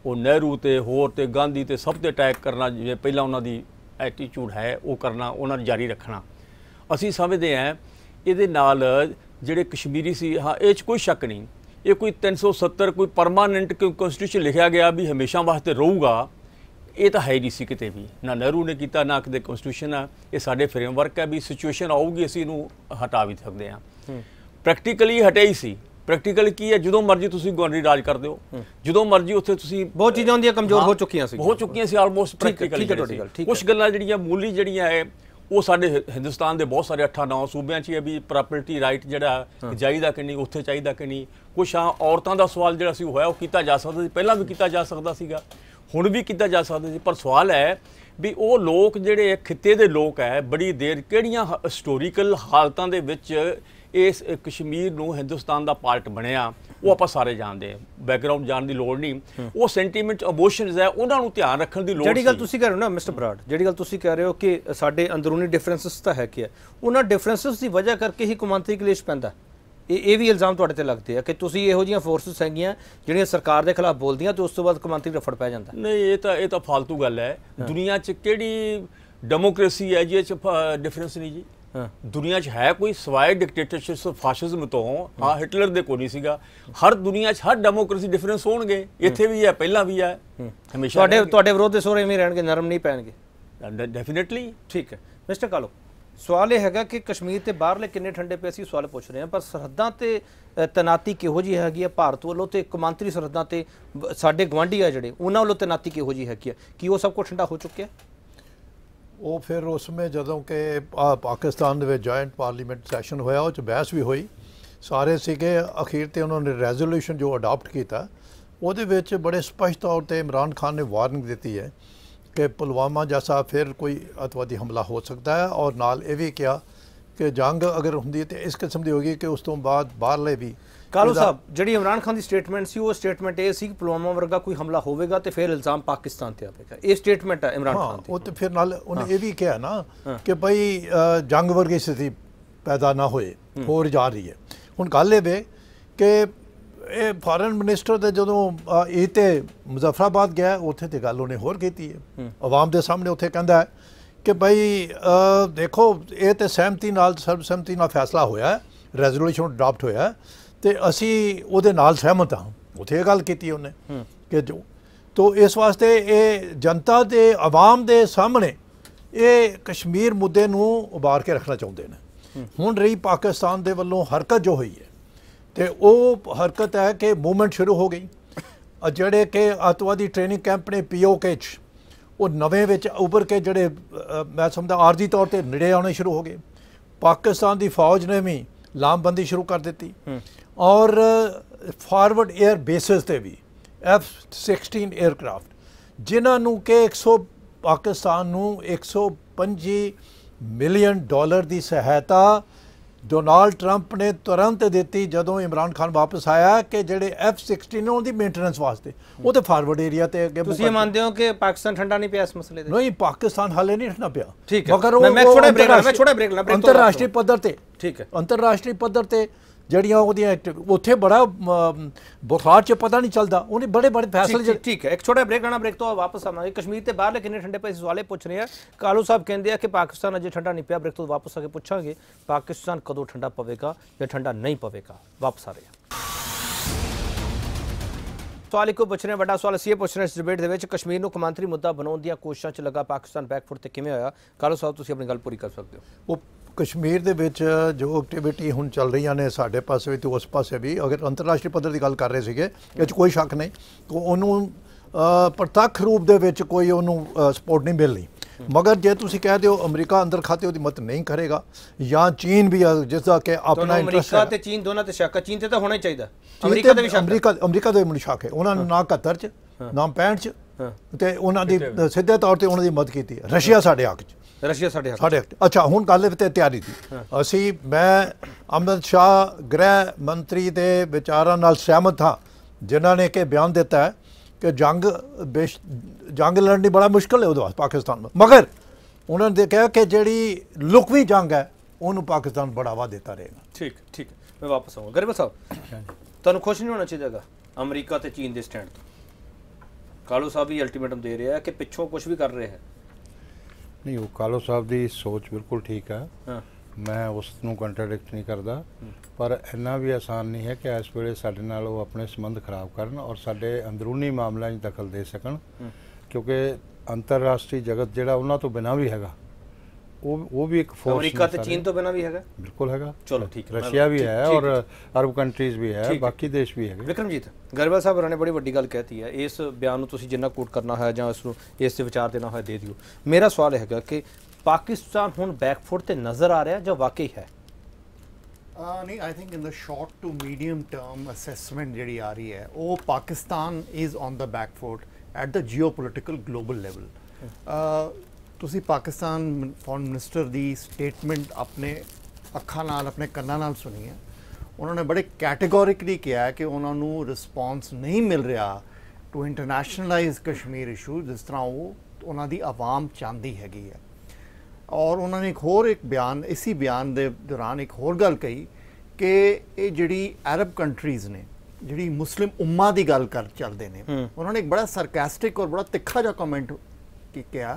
ਉਹ ਨਹਿਰੂ ਤੇ ਹੋਰ ਤੇ ਗਾਂਧੀ ਤੇ ਸਭ ਤੇ ਅਟੈਕ ਕਰਨਾ, ਜਿਵੇਂ ਪਹਿਲਾਂ ਉਹਨਾਂ ਦੀ ਐਟੀਟਿਊਡ ਹੈ, ਉਹ ਕਰਨਾ, ਉਹਨਾਂ ਨੂੰ ਜਾਰੀ ਰੱਖਣਾ। ਅਸੀਂ ਸਮਝਦੇ ਹਾਂ, ਇਹਦੇ ਨਾਲ ਜਿਹੜੇ ਕਸ਼ਮੀਰੀ ਸੀ, ਹਾਂ, ਇਹ 'ਚ ਕੋਈ ਸ਼ੱਕ ਨਹੀਂ। ਇਹ ਕੋਈ 370 ਕੋਈ ਪਰਮਾਨੈਂਟ ਕਨਸਟੀਟਿਊਸ਼ਨ ਲਿਖਿਆ ਗਿਆ ਵੀ ਹਮੇਸ਼ਾ ਵਾਸਤੇ ਰਹੂਗਾ। ਇਹ ਤਾਂ ਹੈ ਨਹੀਂ ਸੀ ਕਿਤੇ ਵੀ। ਨਾ ਨਹਿਰੂ ਨੇ ਕੀਤਾ ਨਾ ਕਿਤੇ ਕਨਸਟੀਟਿਊਸ਼ਨ ਆ। ਇਹ ਸਾਡੇ ਫਰੇਮਵਰਕ ਹੈ ਵੀ ਸਿਚੁਏਸ਼ਨ ਆਊਗੀ ਅਸੀਂ ਇਹਨੂੰ ਹਟਾ ਵੀ ਸਕਦੇ ਹਾਂ। ਪ੍ਰੈਕਟੀਕਲੀ ਹਟਿਆ ਸੀ। ਪ੍ਰੈਕਟੀਕਲ ਕੀ ਹੈ ਜਦੋਂ ਮਰਜ਼ੀ ਤੁਸੀਂ ਗਵਰਨਰੀ ਰਾਜ ਕਰਦੇ ਹੋ। ਜਦੋਂ ਮਰਜ਼ੀ ਉੱਥੇ ਤੁਸੀਂ ਬਹੁਤ ਚੀਜ਼ਾਂ ਹੁੰਦੀਆਂ ਕਮਜ਼ੋਰ ਹਾਂ, ਚੁੱਕੀਆਂ ਸੀ। ਹੋ ਚੁੱਕੀਆਂ ਸੀ ਆਲਮੋਸਟ ਪ੍ਰੈਕਟੀਕਲੀ ਠੀਕ ਕੁਝ ਗੱਲਾਂ ਜਿਹੜੀਆਂ ਮੂਲੀ ਜਿਹੜੀਆਂ ਹੈ ਉਹ ਸਾਡੇ ਹਿੰਦੁਸਤਾਨ ਦੇ ਬਹੁਤ ਸਾਰੇ 8-9 ਸੂਬਿਆਂ 'ਚ ਹੀ ਹੈ ਵੀ ਪ੍ਰਾਪਰਟੀ ਰਾਈਟ ਜਿਹੜਾ ਚਾਹੀਦਾ ਕਿ ਨਹੀਂ ਉੱਥੇ ਚਾਹੀਦਾ ਕਿ ਨਹੀਂ। ਕੁਛ ਆ ਔਰਤਾਂ ਦਾ ਸਵਾਲ ਜਿਹੜਾ ਸੀ ਉਹ ਹੋਇਆ ਉਹ ਕੀਤਾ ਜਾ ਸਕਦਾ ਸੀ। ਪਹਿਲਾਂ ਵੀ ਕੀਤਾ ਜਾ ਸਕਦਾ ਸੀਗਾ। ਹੁਣ ਵੀ ਕੀਤਾ ਜਾ ਸਕਦਾ ਸੀ ਪਰ ਸਵਾਲ ਹੈ ਵੀ ਉਹ ਲੋਕ ਜਿਹੜੇ ਖਿੱਤੇ ਦੇ ਲੋਕ ਹੈ ਬੜੀ ਦੇਰ ਕਿਹੜੀਆਂ ਹਿਸਟੋਰੀਕਲ ਹਾਲਤਾਂ ਦੇ ਵਿੱਚ ਇਸ ਕਸ਼ਮੀਰ ਨੂੰ ਹਿੰਦੁਸਤਾਨ ਦਾ ਪਾਰਟ ਬਣਿਆ ਉਹ ਆਪਾਂ ਸਾਰੇ ਜਾਣਦੇ ਹਾਂ ਬੈਕਗ੍ਰਾਉਂਡ ਜਾਣ ਦੀ ਲੋੜ ਨਹੀਂ। ਉਹ ਸੈਂਟੀਮੈਂਟ ਇਮੋਸ਼ਨਸ ਹੈ ਉਹਨਾਂ ਨੂੰ ਧਿਆਨ ਰੱਖਣ ਦੀ ਲੋੜ ਜਿਹੜੀ ਗੱਲ। ਤੁਸੀਂ ਕਹਿ ਰਹੇ ਹੋ ਨਾ ਮਿਸਟਰ ਬਰਾਡ ਜਿਹੜੀ ਗੱਲ ਤੁਸੀਂ ਕਹਿ ਰਹੇ ਹੋ ਕਿ ਸਾਡੇ ਅੰਦਰੂਨੀ ਡਿਫਰੈਂਸਸ ਤਾਂ ਹੈ ਕਿ ਉਹਨਾਂ ਡਿਫਰੈਂਸਸ ਦੀ ਵਜ੍ਹਾ ਕਰਕੇ ਹੀ ਕੌਮਾਂਤਰੀ ਕਲੇਸ਼ ਪੈਂਦਾ। ਇਹ ਇਹ ਵੀ ਇਲਜ਼ਾਮ ਤੁਹਾਡੇ ਤੇ ਲੱਗਦੇ ਆ ਕਿ ਤੁਸੀਂ ਇਹੋ ਜਿਹੀਆਂ ਫੋਰਸਸ ਹੈਗੀਆਂ ਜਿਹੜੀਆਂ ਸਰਕਾਰ ਦੇ ਖਿਲਾਫ ਬੋਲਦੀਆਂ ਤੇ ਉਸ ਤੋਂ ਬਾਅਦ ਕੌਮਾਂਤਰੀ ਰਫੜ ਪੈ ਜਾਂਦਾ? ਨਹੀਂ ਇਹ ਤਾਂ ਇਹ ਤਾਂ ਫालतू ਗੱਲ ਹੈ। ਦੁਨੀਆ 'ਚ ਕਿਹੜੀ ਡੈਮੋਕ੍ਰੇਸੀ ਹੈ ਜਿਹਦੇ 'ਚ ਡਿਫਰੈਂਸ ਨਹੀਂ ਜੀ। ਦੁਨੀਆ 'ਚ ਹੈ ਕੋਈ ਸਵਾਏ ਡਿਕਟੇਟਰਸ਼ਿਪ ਫਾਸ਼ਿਜ਼ਮ ਤੋਂ? ਹਾਂ ਹਿਟਲਰ ਦੇ ਕੋਈ ਨਹੀਂ ਸੀਗਾ। ਹਰ ਦੁਨੀਆ 'ਚ ਹਰ ਡੈਮੋਕ੍ਰੇਸੀ ਡਿਫਰੈਂਸ ਹੋਣਗੇ। ਇੱਥੇ ਵੀ ਹੈ ਪਹਿਲਾਂ ਵੀ ਹੈ। ਹਮੇਸ਼ਾ ਤੁਹਾਡੇ ਤੁਹਾਡੇ ਵਿਰੋਧ ਦੇ ਸੋਰੇ ਐਵੇਂ ਰਹਿਣਗੇ ਨਰਮ ਨਹੀਂ ਪੈਣਗੇ। ਡੈਫੀਨਿਟਲੀ ਠੀਕ ਹੈ। ਮਿਸਟਰ ਕਾਲੋ। ਸਵਾਲ ਇਹ ਹੈਗਾ ਕਿ ਕਸ਼ਮੀਰ ਤੇ ਬਾਹਰਲੇ ਕਿੰਨੇ ਠੰਡੇ ਪਏ ਅਸੀਂ ਸਵਾਲ ਪੁੱਛ ਰਹੇ ਹਾਂ ਪਰ ਸਰਹੱਦਾਂ ਤੇ ਅ, ਤੈਨਾਤੀ ਕਿਹੋ ਜੀ ਹੈਗੀ ਆ ਭਾਰਤ ਵੱਲੋਂ ਤੇ ਕਮਾਂਤਰੀ ਸਰਹੱਦਾਂ ਤੇ ਸਾਡੇ ਗਵਾਂਢੀ ਆ ਜਿਹੜੇ ਉਹਨਾਂ ਵੱਲੋਂ ਤੈਨਾਤੀ ਕਿਹੋ ਜੀ ਹੈਗੀ ਹੈ ਕੀ ਉਹ ਸਭ ਕੁਝ ਠੰਡਾ ਹੋ ਚੁੱਕਿਆ? ਉਹ ਫਿਰ ਉਸ ਵਿੱਚ ਜਦੋਂ ਕਿ ਪਾਕਿਸਤਾਨ ਦੇ ਵਿੱਚ ਜੁਆਇੰਟ ਪਾਰਲੀਮੈਂਟ ਸੈਸ਼ਨ ਹੋਇਆ ਉਹ ਚ ਬਹਿਸ ਵੀ ਹੋਈ। ਸਾਰੇ ਸੀਗੇ ਅਖੀਰ ਤੇ ਉਹਨਾਂ ਨੇ ਰੈਜ਼ੋਲੂਸ਼ਨ ਜੋ ਅਡਾਪਟ ਕੀਤਾ ਉਹਦੇ ਵਿੱਚ ਬੜੇ ਸਪਸ਼ਟ ਤੌਰ ਤੇ ਇਮਰਾਨ ਖਾਨ ਨੇ ਵਾਰਨਿੰਗ ਦਿੱਤੀ ਹੈ ਕਿ ਪੁਲਵਾਮਾ ਜੈਸਾ ਫਿਰ ਕੋਈ ਅਤਵਾਦੀ ਹਮਲਾ ਹੋ ਸਕਦਾ ਹੈ ਔਰ ਨਾਲ ਇਹ ਵੀ ਕਿਹਾ ਕਿ ਜੰਗ ਅਗਰ ਹੁੰਦੀ ਤੇ ਇਸ ਕਿਸਮ ਦੀ ਹੋਗੀ ਕਿ ਉਸ ਤੋਂ ਬਾਅਦ ਬਾਹਰਲੇ ਵੀ ਕਾਲੂ ਸਾਹਿਬ ਜਿਹੜੀ ਇਮਰਾਨ ਖਾਨ ਦੀ ਸਟੇਟਮੈਂਟ ਸੀ ਉਹ ਸਟੇਟਮੈਂਟ ਇਹ ਸੀ ਕਿ ਪੁਲਵਾਮਾ ਵਰਗਾ ਕੋਈ ਹਮਲਾ ਹੋਵੇਗਾ ਤੇ ਫਿਰ ਇਲਜ਼ਾਮ ਪਾਕਿਸਤਾਨ ਤੇ ਆਵੇਗਾ। ਇਹ ਸਟੇਟਮੈਂਟ ਹੈ ਇਮਰਾਨ ਖਾਨ ਦੀ। ਉਹ ਤੇ ਫਿਰ ਨਾਲ ਉਹਨੇ ਇਹ ਵੀ ਕਿਹਾ ਨਾ ਕਿ ਭਈ ਜੰਗ ਵਰਗੀ ਸਥਿਤੀ ਪੈਦਾ ਨਾ ਹੋਏ ਹੋਰ ਜਾ ਰਹੀ ਹੈ। ਹੁਣ ਗੱਲ ਇਹ ਵੇ ਕਿ ਇਹ ਫਾਰਨ ਮਿਨਿਸਟਰ ਦੇ ਜਦੋਂ ਇਹ ਤੇ ਮੁਜ਼ੱਫਰਾਬਾਦ ਗਿਆ ਉੱਥੇ ਤੇ ਗੱਲ ਉਹਨੇ ਹੋਰ ਕੀਤੀ ਹੈ। ਆਵਾਮ ਦੇ ਸਾਹਮਣੇ ਉੱਥੇ ਕਹਿੰਦਾ ਹੈ ਕਿ ਭਈ ਦੇਖੋ ਇਹ ਤੇ ਸਹਿਮਤੀ ਨਾਲ ਸਰਬਸੰਮਤੀ ਨਾਲ ਫੈਸਲਾ ਹੋਇਆ ਹੈ ਰੈਜ਼ੋਲੂਸ਼ਨ ਅਡਾਪਟ ਹੋਇਆ ਤੇ ਅਸੀਂ ਉਹਦੇ ਨਾਲ ਸਹਿਮਤ ਹਾਂ। ਉੱਥੇ ਇਹ ਗੱਲ ਕੀਤੀ ਉਹਨੇ ਕਿ ਜੋ ਤੋ ਇਸ ਵਾਸਤੇ ਇਹ ਜਨਤਾ ਦੇ ਆਵਾਮ ਦੇ ਸਾਹਮਣੇ ਇਹ ਕਸ਼ਮੀਰ ਮੁੱਦੇ ਨੂੰ ਉਭਾਰ ਕੇ ਰੱਖਣਾ ਚਾਹੁੰਦੇ ਨੇ। ਹੁਣ ਰਹੀ ਪਾਕਿਸਤਾਨ ਦੇ ਵੱਲੋਂ ਹਰਕਤ ਜੋ ਹੋਈ ਹੈ ਤੇ ਉਹ ਹਰਕਤ ਹੈ ਕਿ ਮੂਵਮੈਂਟ ਸ਼ੁਰੂ ਹੋ ਗਈ। ਜਿਹੜੇ ਕਿ ਅੱਤਵਾਦੀ ਟ੍ਰੇਨਿੰਗ ਕੈਂਪ ਨੇ ਪੀਓਕੇ ਚ ਉਹ ਨਵੇਂ ਵਿੱਚ ਉੱਭਰ ਕੇ ਜਿਹੜੇ ਮੈਂ ਸਮਝਦਾ ਆਰਜ਼ੀ ਤੌਰ ਤੇ ਨੇੜੇ ਆਉਣੇ ਸ਼ੁਰੂ ਹੋ ਗਏ। ਪਾਕਿਸਤਾਨ ਦੀ ਫੌਜ ਨੇ ਵੀ ਲਾਮਬੰਦੀ ਸ਼ੁਰੂ ਕਰ ਦਿੱਤੀ। ਔਰ ਫਾਰਵਰਡ 에ਅਰ ਬੇਸਿਸ ਤੇ ਵੀ F16 에ਅਰਕ੍ਰਾਫਟ ਜਿਨ੍ਹਾਂ ਨੂੰ ਕਿ 100 ਪਾਕਿਸਤਾਨ ਨੂੰ 125 ਮਿਲੀਅਨ ਡਾਲਰ ਦੀ ਸਹਾਇਤਾ ਡੋਨਾਲਡ ਟਰੰਪ ਨੇ ਤੁਰੰਤ ਦਿੱਤੀ ਜਦੋਂ ਇਮਰਾਨ ਖਾਨ ਵਾਪਸ ਆਇਆ ਕਿ ਜਿਹੜੇ F16 ਨੇ ਉਹਦੀ ਮੇਨਟੇਨੈਂਸ ਵਾਸਤੇ ਉਹ ਤੇ ਫਾਰਵਰਡ ਏਰੀਆ ਤੇ ਅੱਗੇ ਤੁਸੀਂ ਮੰਨਦੇ ਹੋ ਕਿ ਪਾਕਿਸਤਾਨ ਠੰਡਾ ਨਹੀਂ ਪਿਆ ਇਸ ਮਸਲੇ ਦੇ ਨਹੀਂ ਪਾਕਿਸਤਾਨ ਹਾਲੇ ਨਹੀਂ ਠੰਡਾ ਪਿਆ। ਠੀਕ। ਮਗਰ ਉਹ ਮੈਂ- break ਲੈਣਾ, ਮੈਂ break ਤੋਂ ਬਾਅਦ ਅੰਤਰਰਾਸ਼ਟਰੀ ਪੱਧਰ ਤੇ ਠੀਕ ਹੈ। ਅੰਤਰਰਾਸ਼ਟਰੀ ਪੱਧਰ ਤੇ ਜਿਹੜੀਆਂ ਉਹਦੀਆਂ ਉੱਥੇ ਬੜਾ ਬੁਖਾਰ ਚ ਪਤਾ ਨਹੀਂ ਚੱਲਦਾ। ਉਹਨੇ ਬੜੇ ਬੜੇ ਫੈਸਲੇ ਠੀਕ- ਹੈ। ਇੱਕ ਛੋਟਾ ਬ੍ਰੇਕ ਆਣਾ ਬ੍ਰੇਕ ਤੋਂ ਵਾਪਸ ਆਵਾਂਗੇ। ਕਸ਼ਮੀਰ ਤੇ ਬਾਹਰਲੇ ਕਿੰਨੇ ਠੰਡੇ ਪਏ ਇਸ ਸਵਾਲੇ ਪੁੱਛ ਰਹੇ ਆ। ਕਾਲੂ ਸਾਹਿਬ ਕਹਿੰਦੇ ਆ ਕਿ ਪਾਕਿਸਤਾਨ ਅਜੇ ਠੰਡਾ ਨਹੀਂ ਪਿਆ। ਬ੍ਰੇਕ ਤੋਂ ਵਾਪਸ ਆ ਕੇ ਪੁੱਛਾਂਗੇ। ਪਾਕਿਸਤਾਨ ਕਦੋਂ ਠੰਡਾ ਪਵੇਗਾ ਜਾਂ ਠੰਡਾ ਨਹੀਂ ਪਵੇਗਾ? ਵਾਪਸ ਆ ਰਹੇ ਆ। ਸਵਾਲ ਇੱਕੋ ਪੁੱਛ ਰਹੇ ਹਾਂ, ਵੱਡਾ ਸਵਾਲ ਅਸੀਂ ਇਹ ਪੁੱਛ ਰਹੇ ਹਾਂ ਇਸ ਡਿਬੇਟ ਦੇ ਵਿੱਚ ਕਸ਼ਮੀਰ ਨੂੰ ਕਮਾਂਤਰੀ ਮੁੱਦਾ ਬਣਾਉਣ ਦੀਆਂ ਕੋਸ਼ਿਸ਼ਾਂ 'ਚ ਲੱਗਾ ਪਾਕਿਸਤਾਨ ਬੈਕਫੁੱਟ ਤੇ ਕਿਵੇਂ ਹੋਇਆ? ਕਾਲੋ ਸਾਹਿਬ ਤੁਸੀਂ ਆਪਣੀ ਗੱਲ ਪੂਰੀ ਕਰ ਸਕਦੇ ਹੋ। ਉਹ ਕਸ਼ਮੀਰ ਦੇ ਵਿੱਚ ਜੋ ਐਕਟੀਵਿਟੀ ਹੁਣ ਚੱਲ ਰਹੀਆਂ ਨੇ ਸਾਡੇ ਪਾਸੇ ਵੀ ਤੇ ਉਸ ਪਾਸੇ ਵੀ ਅਗਰ ਅੰਤਰਰਾਸ਼ਟਰੀ ਪੱਧਰ ਦੀ ਗੱਲ ਕਰ ਰਹੇ ਸੀਗੇ ਇਹ 'ਚ ਕੋਈ ਸ਼ੱਕ ਨਹੀਂ। ਕਿ ਉਹਨੂੰ ਪ੍ਰਤੱਖ ਰੂਪ ਦੇ ਵਿੱਚ ਕੋਈ ਉਹਨੂੰ ਸਪੋਰਟ ਨਹੀਂ ਮਿਲਣੀ। ਮਗਰ ਜੇ ਤੁਸੀਂ ਕਹਿ ਦਿਓ ਅਮਰੀਕਾ ਅੰਦਰ ਖਾਤੇ ਉਹਦੀ ਮਤ ਨਹੀਂ ਕਰੇਗਾ ਜਾਂ ਚੀਨ ਵੀ ਜਿਸ ਦਾ ਕਿ ਆਪਣਾ ਇੰਟਰਸਟ ਅਮਰੀਕਾ ਤੇ ਚੀਨ ਦੋਨਾਂ ਤੇ ਸ਼ੱਕ ਹੈ ਚੀਨ ਤੇ ਤਾਂ ਹੋਣਾ ਹੀ ਚਾਹੀਦਾ। ਅਮਰੀਕਾ ਤੇ ਵੀ ਸ਼ੱਕ ਹੈ। ਅਮਰੀਕਾ ਅਮਰੀਕਾ ਦੇ ਮੈਨੂੰ ਸ਼ੱਕ ਹੈ। ਉਹਨਾਂ ਨੇ ਨਾ 71 ਚ ਨਾ 65 ਚ ਤੇ ਉਹਨਾਂ ਦੀ ਸਿੱਧੇ ਤੌਰ ਤੇ ਉਹਨਾਂ ਦੀ ਮਦਦ ਕੀਤੀ ਹੈ। ਰਸ਼ੀਆ ਸਾਡੇ ਹੱਕ ਚ। ਰਸ਼ੀਆ ਸਾਡੇ ਹੱਕ ਸਾਡੇ। ਅੱਛਾ ਹੁਣ ਗੱਲ ਤੇ ਤਿਆਰੀ ਦੀ। ਅਸੀਂ ਮੈਂ ਅਮਿਤ ਸ਼ਾਹ ਗ੍ਰਹਿ ਮੰਤਰੀ ਦੇ ਵਿਚਾਰਾਂ ਨਾਲ ਸਹਿਮਤ ਹਾਂ ਜਿਨ੍ਹਾਂ ਨੇ ਕਿ ਬਿਆਨ ਦਿੱਤਾ ਹੈ। ਕਿ ਜੰਗ ਬੇਸ਼- ਜੰਗ ਲੜਨੀ ਬੜਾ ਮੁਸ਼ਕਲ ਹੈ ਉਹਦੇ ਵਾਸਤੇ ਪਾਕਿਸਤਾਨ ਨੂੰ। ਮਗਰ ਉਹਨਾਂ ਨੇ ਕਿਹਾ ਕਿ ਜਿਹੜੀ ਲੁਕਵੀਂ ਜੰਗ ਹੈ ਉਹਨੂੰ ਪਾਕਿਸਤਾਨ ਬੜਾਵਾ ਦਿੱਤਾ ਰਹੇਗਾ ਠੀਕ ਠੀਕ। ਮੈਂ ਵਾਪਸ ਆਉਂਗਾ ਗਰੇਵਾਲ ਸਾਹਿਬ ਤੁਹਾਨੂੰ ਖੁਸ਼ ਨਹੀਂ ਹੋਣਾ ਚਾਹੀਦਾਗਾ ਅਮਰੀਕਾ ਤੇ ਚੀਨ ਦੇ ਸਟੈਂਡ ਤੋਂ। ਕਾਲੂ ਸਾਹਿਬ ਵੀ ਅਲਟੀਮੇਟਮ ਦੇ ਰਿਹਾ ਕਿ ਪਿੱਛੋਂ ਕੁਝ ਵੀ ਕਰ ਰਹੇ ਹੈ। ਨਹੀਂ ਉਹ ਕਾਲੋ ਸਾਹਿਬ ਦੀ ਸੋਚ ਬਿਲਕੁਲ ਠੀਕ ਹੈ। ਹਾਂ। ਮੈਂ ਉਸ ਨੂੰ ਕੰਟਰਡਿਕਟ ਨਹੀਂ ਕਰਦਾ ਪਰ ਇੰਨਾ ਵੀ ਆਸਾਨ ਨਹੀਂ ਹੈ ਕਿ ਇਸ ਵੇਲੇ ਸਾਡੇ ਨਾਲ ਉਹ ਆਪਣੇ ਸੰਬੰਧ ਖਰਾਬ ਕਰਨ ਔਰ ਸਾਡੇ ਅੰਦਰੂਨੀ ਮਾਮਲਿਆਂ 'ਚ ਦਖਲ ਦੇ ਸਕਣ ਕਿਉਂਕਿ ਅੰਤਰਰਾਸ਼ਟਰੀ ਜਗਤ ਜਿਹੜਾ ਉਹਨਾਂ ਤੋਂ ਬਿਨਾਂ ਵੀ ਹੈਗਾ ਉਹ ਉਹ ਵੀ ਇੱਕ ਫੋਰਸ ਅਮਰੀਕਾ ਤੇ ਚੀਨ ਤੋਂ ਬਿਨਾਂ ਵੀ ਹੈਗਾ? ਬਿਲਕੁਲ ਹੈਗਾ। ਚਲੋ ਠੀਕ ਹੈ ਰਸ਼ੀਆ ਵੀ ਹੈ ਔਰ ਅਰਬ ਕੰਟਰੀਜ਼ ਵੀ ਹੈ। ਬਾਕੀ ਦੇਸ਼ ਵੀ ਹੈਗੇ। ਵਿਕਰਮਜੀਤ ਗਰੇਵਾਲ ਸਾਹਿਬ ਹੋਰਾਂ ਨੇ ਬੜੀ ਵੱਡੀ ਗੱਲ ਕਹਿਤੀ ਹੈ ਇਸ ਬਿਆਨ ਨੂੰ ਤੁਸੀਂ ਜਿੰਨਾ ਕੋਟ ਕਰਨਾ ਹੈ ਜਾਂ ਇਸ ਨੂੰ ਇਸ ਤੇ ਵਿਚਾਰ ਦੇਣਾ ਹੋਇਆ ਦੇ ਦਿਓ। ਮੇਰਾ ਸਵਾਲ ਇਹ ਹੈਗਾ ਕਿ ਪਾਕਿਸਤਾਨ ਹੁਣ ਬੈਕਫੁੱਟ ਤੇ ਨਜ਼ਰ ਆ ਰਿਹਾ ਜਾਂ ਵਾਕਈ ਹੈ? ਨਹੀਂ I think in the short to medium term assessment ਜਿਹੜੀ ਆ ਰਹੀ ਹੈ, ਉਹ Pakistan is on the back at the geopolitical global level ਤੁਸੀਂ ਪਾਕਿਸਤਾਨ ਫੋਰਨ ਮਿਨਿਸਟਰ ਦੀ ਸਟੇਟਮੈਂਟ ਆਪਣੇ ਅੱਖਾਂ ਨਾਲ, ਆਪਣੇ ਕੰਨਾਂ ਨਾਲ ਸੁਣੀ ਹੈ। ਉਹਨਾਂ ਨੇ ਬੜੇ ਕੈਟੇਗੋਰਿਕਲੀ ਕਿਹਾ ਕਿ ਉਹਨਾਂ ਨੂੰ ਰਿਸਪੌਂਸ ਨਹੀਂ ਮਿਲ ਰਿਹਾ ਟੂ ਇੰਟਰਨੈਸ਼ਨਲਾਈਜ਼ ਕਸ਼ਮੀਰ ਇਸ਼ੂ ਜਿਸ ਤਰ੍ਹਾਂ ਉਹ, ਉਹਨਾਂ ਦੀ ਆਵਾਮ ਚਾਹੁੰਦੀ ਹੈਗੀ ਹੈ। ਔਰ ਉਹਨਾਂ ਨੇ ਇੱਕ ਹੋਰ ਇੱਕ ਬਿਆਨ ਇਸੀ ਬਿਆਨ ਦੇ ਦੌਰਾਨ ਇੱਕ ਹੋਰ ਗੱਲ ਕਹੀ ਕਿ ਇਹ ਜਿਹੜੀ ਅਰਬ ਕੰਟਰੀਜ਼ ਨੇ ਜਿਹੜੀ ਮੁਸਲਿਮ ਉਮਾ ਦੀ ਗੱਲ ਕਰ ਚੱਲਦੇ ਨੇ ਉਹਨਾਂ ਨੇ ਇੱਕ ਬੜਾ ਸਰਕਾਸਟਿਕ ਔਰ ਬੜਾ ਤਿੱਖਾ ਜਿਹਾ ਕਮੈਂਟ किया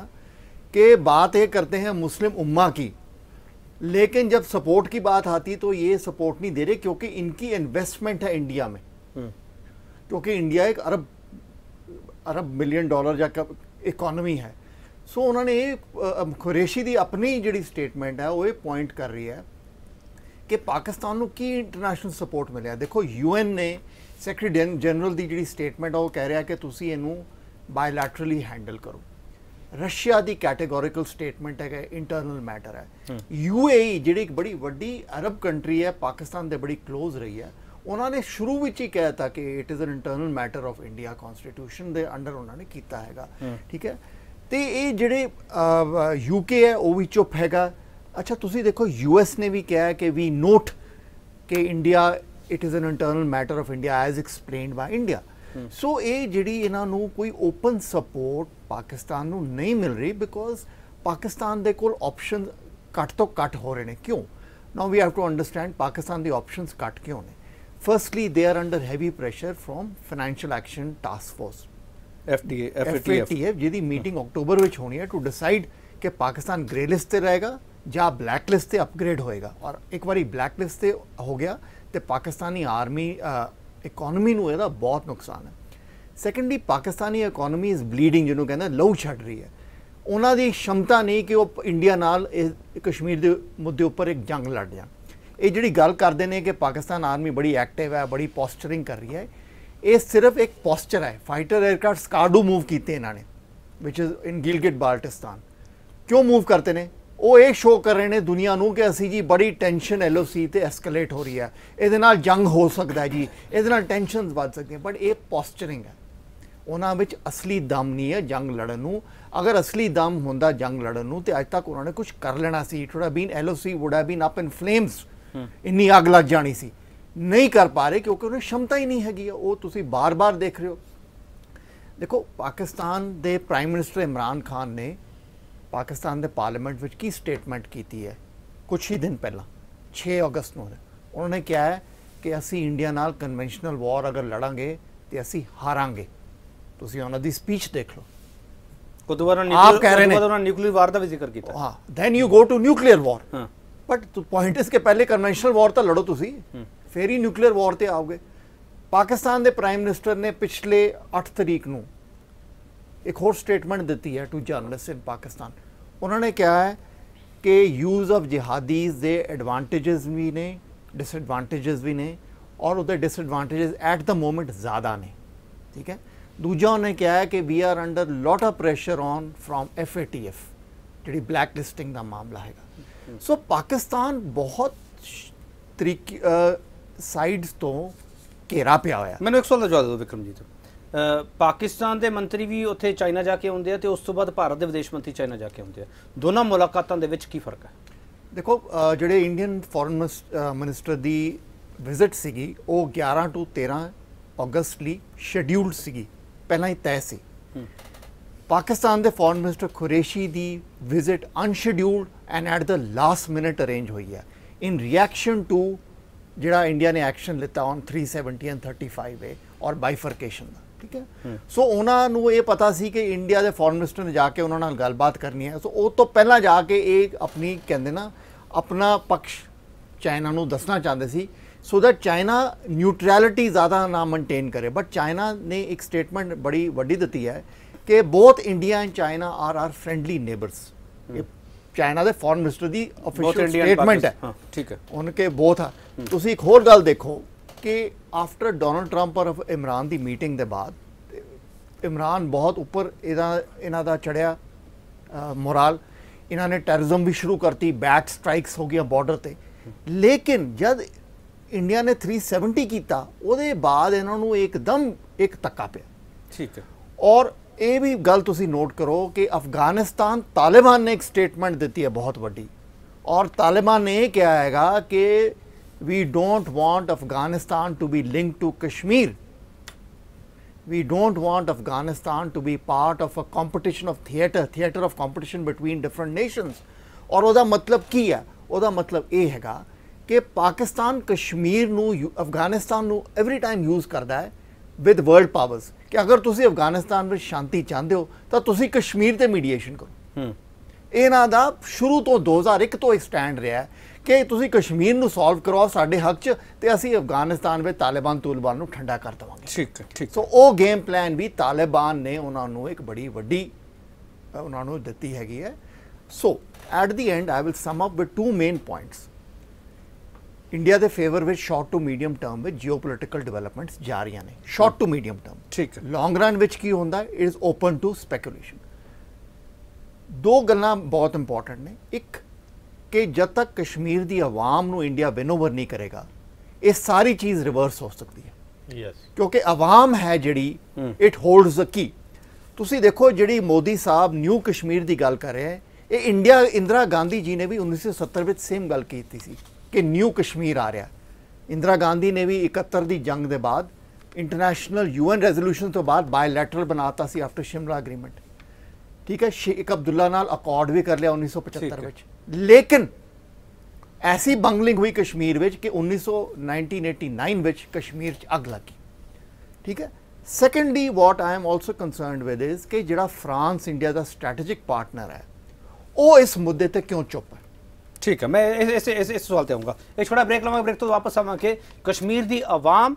कि बात ये करते हैं मुस्लिम उम्मा की लेकिन जब सपोर्ट की बात आती तो ये सपोर्ट नहीं दे रहे क्योंकि इनकी इन्वेस्टमेंट है इंडिया में क्योंकि इंडिया एक अरब अरब मिलियन डॉलर ਜਾਂ ਇਕਨੋਮੀ ਹੈ ਸੋ ਉਹਨਾਂ ਨੇ ਇਹ ਅ, ਕੁਰੈਸ਼ੀ ਦੀ ਆਪਣੀ ਜਿਹੜੀ ਸਟੇਟਮੈਂਟ ਹੈ ਉਹ ਇਹ ਪੁਆਇੰਟ ਕਰ ਰਹੀ ਹੈ ਕਿ ਪਾਕਿਸਤਾਨ ਨੂੰ ਕੀ ਇੰਟਰਨੈਸ਼ਨਲ ਸਪੋਰਟ ਮਿਲਿਆ। ਦੇਖੋ ਯੂਐਨ ਨੇ ਸੈਕਟਰੀ ਜਨਰਲ ਦੀ ਜਿਹੜੀ ਸਟੇਟਮੈਂਟ ਉਹ ਕਹਿ ਰਿਹਾ ਕਿ ਤੁਸੀਂ ਇਹਨੂੰ ਬਾਇਲੈਟਰਲੀ ਹੈਂਡਲ ਕਰੋ। ਰਸ਼ੀਆ ਦੀ ਕੈਟੇਗੋਰੀਕਲ ਸਟੇਟਮੈਂਟ ਹੈ ਕਿ ਇੰਟਰਨਲ ਮੈਟਰ ਹੈ। ਯੂਏਈ ਜਿਹੜੀ ਇੱਕ ਬੜੀ ਵੱਡੀ ਅਰਬ ਕੰਟਰੀ ਹੈ ਪਾਕਿਸਤਾਨ ਦੇ ਬੜੀ ক্লোਜ਼ ਰਹੀ ਹੈ ਉਹਨਾਂ ਨੇ ਸ਼ੁਰੂ ਵਿੱਚ ਹੀ ਕਹਿਤਾ ਕਿ it is an internal matter of India constitution ਦੇ ਅੰਡਰ ਉਹਨਾਂ ਨੇ ਕੀਤਾ ਹੈਗਾ। ਠੀਕ ਹੈ? ਤੇ ਇਹ ਜਿਹੜੇ ਯੂਕੇ ਹੈ ਉਹ ਵੀ ਚੁੱਪ ਹੈਗਾ। ਅੱਛਾ ਤੁਸੀਂ ਦੇਖੋ ਯੂਐਸ ਨੇ ਵੀ ਕਿਹਾ ਕਿ ਵੀ ਨੋਟ ਕਿ India it is an internal matter of India as explained by India so ਇਹ ਜਿਹੜੀ ਇਹਨਾਂ ਨੂੰ ਕੋਈ ਓਪਨ ਸਪੋਰਟ ਪਾਕਿਸਤਾਨ ਨੂੰ ਨਹੀਂ ਮਿਲ ਰਹੀ ਬਿਕੋਜ਼ ਪਾਕਿਸਤਾਨ ਦੇ ਕੋਲ ਆਪਸ਼ਨ ਘੱਟ ਤੋਂ ਘੱਟ ਹੋ ਰਹੇ ਨੇ। ਕਿਉਂ? Now we have to understand Pakistan the options ਘੱਟ ਕਿਉਂ ਨੇ? Firstly they are under heavy pressure from financial action task force FTA FATF FATF ਜਿਹਦੀ ਮੀਟਿੰਗ ਅਕਤੂਬਰ ਵਿੱਚ ਹੋਣੀ ਹੈ ਟੂ ਡਿਸਾਈਡ ਕਿ ਪਾਕਿਸਤਾਨ ਗ੍ਰੇ ਲਿਸਟ ਤੇ ਰਹੇਗਾ ਜਾਂ ਬਲੈਕ ਲਿਸਟ ਤੇ ਅਪਗ੍ਰੇਡ ਹੋਏਗਾ। ਔਰ ਇੱਕ ਵਾਰੀ ਬਲੈਕ ਲਿਸਟ ਤੇ ਹੋ ਗਿਆ ਤੇ ਪਾਕਿਸਤਾਨੀ ਆਰਮੀ ਇਕਨੋਮੀ ਨੂੰ ਇਹਦਾ ਬਹੁਤ ਨੁਕਸਾਨ ਹੈ। Secondly Pakistani economy is bleeding ਜਿਹਨੂੰ ਕਹਿੰਦਾ ਲਹੂ ਛੱਡ ਰਹੀ ਹੈ। ਉਹਨਾਂ ਦੀ ਸ਼ਮਤਾ ਨਹੀਂ ਕਿ ਉਹ ਇੰਡੀਆ ਨਾਲ ਇਹ ਕਸ਼ਮੀਰ ਦੇ ਮੁੱਦੇ ਉੱਪਰ ਇੱਕ ਜੰਗ ਲੜ ਜਾਣ। ਇਹ ਜਿਹੜੀ ਗੱਲ ਕਰਦੇ ਨੇ ਕਿ ਪਾਕਿਸਤਾਨ ਆਰਮੀ ਬੜੀ ਐਕਟਿਵ ਹੈ, ਬੜੀ ਪੋਸਚਰਿੰਗ ਕਰ ਰਹੀ ਹੈ ਇਹ ਸਿਰਫ ਇੱਕ ਪੋਸਚਰ ਹੈ। ਫਾਈਟਰ 에ਅਰਕ੍ਰਾਫਟ ਸਕਾਰਡੂ ਮੂਵ ਕੀਤੇ ਇਹਨਾਂ ਨੇ ਵਿਚ ਇਜ਼ ਇਨ ਗਿਲਗਿਟ ਬਾਲਟਿਸਤਾਨ ਕਿਉਂ ਮੂਵ ਕਰਤੇ ਨੇ? ਉਹ ਇਹ ਸ਼ੋਅ ਕਰ ਰਹੇ ਨੇ ਦੁਨੀਆ ਨੂੰ ਕਿ ਅਸੀਂ ਜੀ ਬੜੀ ਟੈਨਸ਼ਨ ਐਲਓਸੀ ਤੇ ਐਸਕੇਲੇਟ ਹੋ ਰਹੀ ਹੈ। ਇਹਦੇ ਨਾਲ ਜੰਗ ਹੋ ਸਕਦਾ ਜੀ। ਇਹਦੇ ਨਾਲ ਟੈਨਸ਼ਨਸ ਵੱਧ ਸਕਦੀਆਂ। ਬਟ ਇਹ ਪੋਸਚਰਿੰਗ ਹੈ। ਉਹਨਾਂ ਵਿੱਚ ਅਸਲੀ ਦਮ ਨਹੀਂ ਹੈ ਜੰਗ ਲੜਨ ਨੂੰ। ਅਗਰ ਅਸਲੀ ਦਮ ਹੁੰਦਾ ਜੰਗ ਲੜਨ ਨੂੰ ਤੇ ਅੱਜ ਤੱਕ ਉਹਨਾਂ ਨੇ ਕੁਝ ਕਰ ਲੈਣਾ ਸੀ। It would have been LOC would have been up in flames ਇੰਨੀ ਅੱਗ ਲੱਗ ਜਾਣੀ ਸੀ। ਨਹੀਂ ਕਰ ਪਾ ਰਹੇ ਕਿਉਂਕਿ ਉਹਨਾਂ ਸ਼ਮਤਾ ਹੀ ਨਹੀਂ ਹੈਗੀ ਉਹ ਤੁਸੀਂ ਬਾਰ-ਬਾਰ ਦੇਖ ਰਹੇ ਹੋ। ਦੇਖੋ ਪਾਕਿਸਤਾਨ ਦੇ ਪ੍ਰਾਈਮ ਮਿਨਿਸਟਰ ਇਮਰਾਨ ਖਾਨ ਨੇ ਪਾਕਿਸਤਾਨ ਦੇ ਪਾਰਲੀਮੈਂਟ ਵਿੱਚ ਕੀ ਸਟੇਟਮੈਂਟ ਕੀਤੀ ਹੈ? ਕੁਝ ਹੀ ਦਿਨ ਪਹਿਲਾਂ 6 ਅਗਸਤ ਨੂੰ। ਉਹਨਾਂ ਨੇ ਕਿਹਾ ਹੈ ਕਿ ਅਸੀਂ ਇੰਡੀਆ ਨਾਲ ਕਨਵੈਨਸ਼ਨਲ ਵਾਰ ਅਗਰ ਲੜਾਂਗੇ ਤੇ ਅਸੀਂ ਹਾਰਾਂਗੇ। ਤੁਸੀਂ ਉਹਨਾਂ ਦੀ ਸਪੀਚ ਦੇਖ ਲਓ। ਉਹ ਦੁਬਾਰਾ ਆਪ ਕਹਿ ਰਹੇ ਨੇ। ਉਹਨਾਂ ਨਿਊਕਲੀਅਰ ਵਾਰ ਦਾ ਵੀ ਜ਼ਿਕਰ ਕੀਤਾ। ਹਾਂ then you go to nuclear war ਹਾਂ। ਬਟ ਪੁਆਇੰਟ ਇਸ ਕਿ ਪਹਿਲੇ ਕਨਵੈਨਸ਼ਨਲ ਵਾਰ ਤਾਂ ਲੜੋ ਤੁਸੀਂ। ਫੇਰ ਹੀ ਨਿਊਕਲੀਅਰ ਵਾਰ ਤੇ ਆਓਗੇ। ਪਾਕਿਸਤਾਨ ਦੇ ਪ੍ਰਾਈਮ ਮਿਨਿਸਟਰ ਨੇ ਪਿਛਲੇ 8 ਤਰੀਕ ਨੂੰ ਇੱਕ ਹੋਰ ਸਟੇਟਮੈਂਟ ਦਿੱਤੀ ਹੈ ਟੂ ਜਰਨਲਿਸਟ ਇਨ ਪਾਕਿਸਤਾਨ। ਉਹਨਾਂ ਨੇ ਕਿਹਾ ਹੈ ਕਿ ਯੂਜ਼ ਆਫ ਜਿਹਾਦੀਜ਼ ਦੇ ਐਡਵਾਂਟੇजेस ਵੀ ਨੇ ਡਿਸਐਡਵਾਂਟੇजेस ਵੀ ਨੇ ਔਰ ਉਹਦੇ ਡਿਸਐਡਵਾਂਟੇजेस ਐਟ ਦਾ ਮੋਮੈਂਟ ਜ਼ਿਆਦਾ ਨੇ। ਠੀਕ ਹੈ? ਦੂਜਾ ਉਹਨੇ ਕਿਹਾ ਹੈ ਕਿ we are under lot of pressure on from FATF ਜਿਹੜੀ ਬਲੈਕ ਲਿਸਟਿੰਗ ਦਾ ਮਾਮਲਾ ਹੈਗਾ। ਸੋ ਪਾਕਿਸਤਾਨ ਬਹੁਤ ਤਰੀਕ ਸਾਈਡਸ ਤੋਂ ਘੇਰਾ ਪਿਆ ਹੋਇਆ। ਮੈਨੂੰ ਇੱਕ ਸਵਾਲ ਦਾ ਜਵਾਬ ਦਿਓ ਵਿਕਰਮਜੀਤ। ਪਾਕਿਸਤਾਨ ਦੇ ਮੰਤਰੀ ਵੀ ਉੱਥੇ ਚਾਈਨਾ ਜਾ ਕੇ ਆਉਂਦੇ ਆ ਤੇ ਉਸ ਤੋਂ ਬਾਅਦ ਭਾਰਤ ਦੇ ਵਿਦੇਸ਼ ਮੰਤਰੀ ਚਾਈਨਾ ਜਾ ਕੇ ਆਉਂਦੇ ਆ। ਦੋਨਾਂ ਮੁਲਾਕਾਤਾਂ ਦੇ ਵਿੱਚ ਕੀ ਫ਼ਰਕ ਹੈ? ਦੇਖੋ ਜਿਹੜੇ ਇੰਡੀਅਨ ਫੋਰਨ ਮਿਨਿਸਟਰ ਦੀ ਵਿਜ਼ਿਟ ਸੀਗੀ ਉਹ 11 ਤੋਂ 13 ਅਗਸਤ ਲਈ ਸ਼ੈਡਿਊਲਡ ਸੀਗੀ। ਪਹਿਲਾਂ ਹੀ ਤੈਅ ਸੀ। ਪਾਕਿਸਤਾਨ ਦੇ foreign minister Qureshi the visit unscheduled and at the last minute arrange ਹੋਈ ਹੈ। ਇਨ ਰਿਐਕਸ਼ਨ ਟੂ ਜਿਹੜਾ ਇੰਡੀਆ ਨੇ ਐਕਸ਼ਨ ਲਿੱਤਾ ਔਨ 370 ਐਂਡ 35 ਏ ਔਰ ਬਾਈਫਰਕੇਸ਼ਨ ਦਾ ਠੀਕ ਹੈ? ਸੋ ਉਹਨਾਂ ਨੂੰ ਇਹ ਪਤਾ ਸੀ ਕਿ ਇੰਡੀਆ ਦੇ ਫੋਰਨ ਮਿਨਿਸਟਰ ਨੇ ਜਾ ਕੇ ਉਹਨਾਂ ਨਾਲ ਗੱਲਬਾਤ ਕਰਨੀ ਹੈ। ਸੋ ਉਹ ਤੋਂ ਪਹਿਲਾਂ ਜਾ ਕੇ ਇਹ ਆਪਣੀ ਕਹਿੰਦੇ ਨਾ ਆਪਣਾ ਪਕਸ਼ ਚਾਈਨਾ ਨੂੰ ਦੱਸਣਾ ਚਾਹੁੰਦੇ ਸੀ ਸੋ ਦੈਟ ਚਾਈਨਾ ਨਿਊਟਰੈਲਿਟੀ ਜ਼ਿਆਦਾ ਨਾ ਮੇਨਟੇਨ ਕਰੇ। ਬਟ ਚਾਈਨਾ ਨੇ ਇੱਕ ਸਟੇਟਮੈਂਟ ਬੜੀ ਵੱਡੀ ਦਿੱਤੀ ਹੈ ਕਿ both India and China are are friendly neighbours ਇਹ ਚਾਈਨਾ ਦੇ ਫੋਰਨ ਮਿਨਿਸਟਰ ਦੀ ਅਫੀਸ਼ੀਅਲ ਸਟੇਟਮੈਂਟ ਹੈ। ਠੀਕ ਹੈ। ਉਨਕੇ ਬਹੁਤ ਆ। ਤੁਸੀਂ ਇੱਕ ਹੋਰ ਗੱਲ ਦੇਖੋ ਕਿ ਆਫਟਰ ਡੋਨਲਡ ਟਰੰਪ ਔਰ ਇਮਰਾਨ ਦੀ ਮੀਟਿੰਗ ਦੇ ਬਾਅਦ ਇਮਰਾਨ ਬਹੁਤ ਉੱਪਰ ਇਹਦਾ ਇਹਨਾਂ ਦਾ ਚੜਿਆ ਮੋਰਲ। ਇਹਨਾਂ ਨੇ ਟੈਰਰਿਜ਼ਮ ਵੀ ਸ਼ੁਰੂ ਕਰਤੀ ਬੈਕ ਸਟ੍ਰਾਈਕਸ ਹੋ ਗਈਆਂ ਬਾਰਡਰ ਤੇ। ਲੇਕਿਨ ਜਦ ਇੰਡੀਆ ਨੇ 370 ਕੀਤਾ ਉਹਦੇ ਬਾਅਦ ਇਹਨਾਂ ਨੂੰ ਇੱਕਦਮ ਇੱਕ ਤੱਕਾ ਪਿਆ। ਠੀਕ ਹੈ। ਔਰ ਇਹ ਵੀ ਗੱਲ ਤੁਸੀਂ ਨੋਟ ਕਰੋ ਕਿ ਅਫਗਾਨਿਸਤਾਨ ਤਾਲਿਬਾਨ ਨੇ ਇੱਕ ਸਟੇਟਮੈਂਟ ਦਿੱਤੀ ਹੈ ਬਹੁਤ ਵੱਡੀ। ਔਰ ਤਾਲਿਬਾਨ ਨੇ ਇਹ ਕਿਹਾ ਹੈਗਾ ਕਿ we don't want Afghanistan to be linked to Kashmir we don't want Afghanistan to be part of a competition of theater, theater of competition between different nations. ਔਰ ਉਹਦਾ ਮਤਲਬ ਕੀ ਹੈ? ਉਹਦਾ ਮਤਲਬ ਇਹ ਹੈਗਾ ਕਿ ਪਾਕਿਸਤਾਨ ਕਸ਼ਮੀਰ ਨੂੰ ਯੂ- ਅਫਗਾਨਿਸਤਾਨ ਨੂੰ ਐਵਰੀ ਟਾਈਮ ਯੂਜ਼ ਕਰਦਾ ਹੈ ਵਿਦ ਵਰਲਡ ਪਾਵਰਸ ਕਿ ਅਗਰ ਤੁਸੀਂ ਅਫਗਾਨਿਸਤਾਨ ਵਿੱਚ ਸ਼ਾਂਤੀ ਚਾਹੁੰਦੇ ਹੋ ਤਾਂ ਤੁਸੀਂ ਕਸ਼ਮੀਰ ਤੇ ਮੀਡੀਏਸ਼ਨ ਕਰੋ। ਇਹਨਾਂ ਦਾ ਸ਼ੁਰੂ ਤੋਂ 2001 ਤੋਂ ਇੱਕ ਸਟੈਂਡ ਰਿਹਾ ਹੈ ਕਿ ਤੁਸੀਂ ਕਸ਼ਮੀਰ ਨੂੰ ਸੋਲਵ ਕਰਵਾਓ ਸਾਡੇ ਹੱਕ 'ਚ ਤੇ ਅਸੀਂ ਅਫਗਾਨਿਸਤਾਨ ਵਿੱਚ ਤਾਲਿਬਾਨ ਤੂਲਬਾਨ ਨੂੰ ਠੰਡਾ ਕਰ ਦੇਵਾਂਗੇ। ਠੀਕ ਠੀਕ। ਸੋ ਉਹ ਗੇਮ ਪਲਾਨ ਵੀ ਤਾਲਿਬਾਨ ਨੇ ਉਹਨਾਂ ਨੂੰ ਇੱਕ ਬੜੀ ਵੱਡੀ ਉਹਨਾਂ ਨੂੰ ਦਿੱਤੀ ਹੈਗੀ ਹੈ। So at the end I will sum up with two main points India ਦੇ ਫੇਵਰ ਵਿੱਚ ਸ਼ਾਰਟ ਟੂ ਮੀਡੀਅਮ ਟਰਮ ਵਿੱਚ ਜੀਓਪੋਲਿਟੀਕਲ ਡਿਵੈਲਪਮੈਂਟਸ ਜਾ ਰਹੀਆਂ ਨੇ। ਸ਼ਾਰਟ ਟੂ ਮੀਡੀਅਮ ਟਰਮ ਠੀਕ ਹੈ। ਲੌਂਗ ਰਨ ਵਿੱਚ ਕੀ ਹੁੰਦਾ? It is open to speculation ਦੋ ਗੱਲਾਂ ਬਹੁਤ ਇੰਪੋਰਟੈਂਟ ਨੇ। ਇੱਕ ਕਿ ਜਦ ਤੱਕ ਕਸ਼ਮੀਰ ਦੀ ਆਵਾਮ ਨੂੰ ਇੰਡੀਆ ਵਿਨ ਓਵਰ ਨਹੀਂ ਕਰੇਗਾ ਇਹ ਸਾਰੀ ਚੀਜ਼ ਰਿਵਰਸ ਹੋ ਸਕਦੀ ਹੈ। ਯੈਸ ਕਿਉਂਕਿ ਆਵਾਮ ਹੈ ਜਿਹੜੀ ਇਟ ਹੋਲਡਸ ਦ ਕੀ ਤੁਸੀਂ ਦੇਖੋ ਜਿਹੜੀ ਮੋਦੀ ਸਾਹਿਬ ਨਿਊ ਕਸ਼ਮੀਰ ਦੀ ਗੱਲ ਕਰ ਰਹੇ ਹੈ ਇਹ ਇੰਡੀਆ ਇੰਦਰਾ ਗਾਂਧੀ ਜੀ ਨੇ ਵੀ 1970 ਵਿੱਚ ਸੇਮ ਗੱਲ ਕੀਤੀ ਸੀ। ਕਿ ਨਿਊ ਕਸ਼ਮੀਰ ਆ ਰਿਹਾ ਇੰਦਰਾ ਗਾਂਧੀ ਨੇ ਵੀ 71 ਦੀ ਜੰਗ ਦੇ ਬਾਅਦ ਇੰਟਰਨੈਸ਼ਨਲ ਯੂਐਨ ਰੈਜ਼ੋਲੂਸ਼ਨ ਤੋਂ ਬਾਅਦ ਬਾਇਲੈਟਰਲ ਬਣਾਤਾ ਸੀ ਆਫਟਰ ਸ਼ਿਮਲਾ ਐਗਰੀਮੈਂਟ ਠੀਕ ਹੈ ਸ਼ੇਖ ਅਬਦੁੱਲਾ ਨਾਲ ਅਕੋਰਡ ਵੀ ਕਰ ਲਿਆ 1975 ਵਿੱਚ। ਲੇਕਿਨ ਐਸੀ ਬੰਗਲਿੰਗ ਹੋਈ ਕਸ਼ਮੀਰ ਵਿੱਚ ਕਿ 1900 1989 ਵਿੱਚ ਕਸ਼ਮੀਰ 'ਚ ਅੱਗ ਲੱਗੀ। ਠੀਕ ਹੈ secondly what I am also concerned with is ਕਿ ਜਿਹੜਾ ਫਰਾਂਸ ਇੰਡੀਆ ਦਾ ਸਟ੍ਰੈਟੇਜਿਕ ਪਾਰਟਨਰ ਹੈ ਉਹ ਇਸ ਮੁੱਦੇ ਤੇ ਕਿਉਂ ਚੁੱਪ ਹੈ? ਠੀਕ ਹੈ ਮੈਂ ਇਸ ਇਸ ਇਸ, ਸਵਾਲ ਤੇ ਆਉਂਗਾ ਇੱਕ ਛੋਟਾ ਬ੍ਰੇਕ ਲਵਾਂਗੇ ਬ੍ਰੇਕ ਤੋਂ ਵਾਪਸ ਆਵਾਂਗੇ ਕਸ਼ਮੀਰ ਦੀ ਆਵਾਮ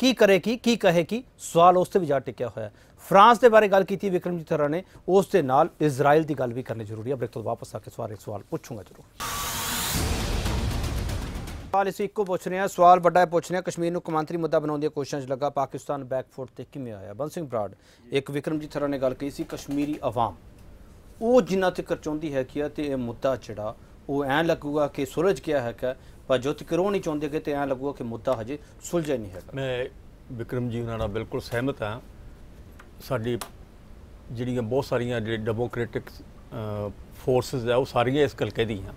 ਕੀ ਕਰੇਗੀ ਕੀ ਕਹੇਗੀ ਸਵਾਲ ਉਸ ਤੇ ਵੀ ਜਾ ਟਿਕਿਆ ਹੋਇਆ ਹੈ ਫਰਾਂਸ ਦੇ ਬਾਰੇ ਗੱਲ ਕੀਤੀ ਵਿਕਰਮਜੀਤ ਥਰਾ ਨੇ ਉਸ ਦੇ ਨਾਲ ਇਜ਼ਰਾਈਲ ਦੀ ਗੱਲ ਵੀ ਕਰਨੀ ਜ਼ਰੂਰੀ ਹੈ ਬ੍ਰੇਕ ਤੋਂ ਵਾਪਸ ਆ ਕੇ ਸਵਾਲ ਇੱਕ ਸਵਾਲ ਪੁੱਛੂੰਗਾ ਜ਼ਰੂਰ ਸਵਾਲ ਅਸੀਂ ਇੱਕੋ ਪੁੱਛ ਰਹੇ ਹਾਂ ਸਵਾਲ ਵੱਡਾ ਪੁੱਛ ਰਹੇ ਹਾਂ ਕਸ਼ਮੀਰ ਨੂੰ ਕਮਾਂਤਰੀ ਮੁੱਦਾ ਬਣਾਉਣ ਦੀਆਂ ਕੋਸ਼ਿਸ਼ਾਂ 'ਚ ਲੱਗਾ ਪਾਕਿਸਤਾਨ ਬੈਕਫੁੱਟ ਤੇ ਕਿਵੇਂ ਆਇਆ ਬੰਦ ਸਿੰਘ ਬਰਾੜ ਇੱਕ ਵਿਕਰਮਜੀਤ ਥਰਾ ਨੇ ਗੱਲ ਕਹੀ ਸੀ ਕਸ਼ਮੀਰੀ ਆਵਾਮ ਉਹ ਜਿੰਨਾ ਤੱਕ ਚਾਹੁੰਦੀ ਹੈ ਕਿ ਤੇ ਇਹ ਮੁੱਦਾ ਜਿਹੜਾ ਉਹ ਐਂ ਲੱਗੂਗਾ ਕਿ ਸੁਲਝ ਗਿਆ ਹੈਗਾ, ਪਰ ਜੋ ਤੱਕ ਨਹੀਂ ਚਾਹੁੰਦੇ ਕਿ ਤੇ ਐਂ ਲੱਗੂਗਾ ਕਿ ਮੁੱਦਾ ਹਜੇ ਸੁਲਝਿਆ ਨਹੀਂ ਹੈਗਾ। ਮੈਂ ਵਿਕਰਮ ਜੀ ਉਹਨਾਂ ਨਾਲ ਬਿਲਕੁਲ ਸਹਿਮਤ ਹਾਂ। ਸਾਡੀ ਜਿਹੜੀਆਂ ਬਹੁਤ ਸਾਰੀਆਂ ਜਿਹੜੇ ਡੈਮੋਕ੍ਰੈਟਿਕ ਫੋਰਸਸ ਆ, ਉਹ ਸਾਰੀਆਂ ਇਸ ਗੱਲ ਕਹਿੰਦੀਆਂ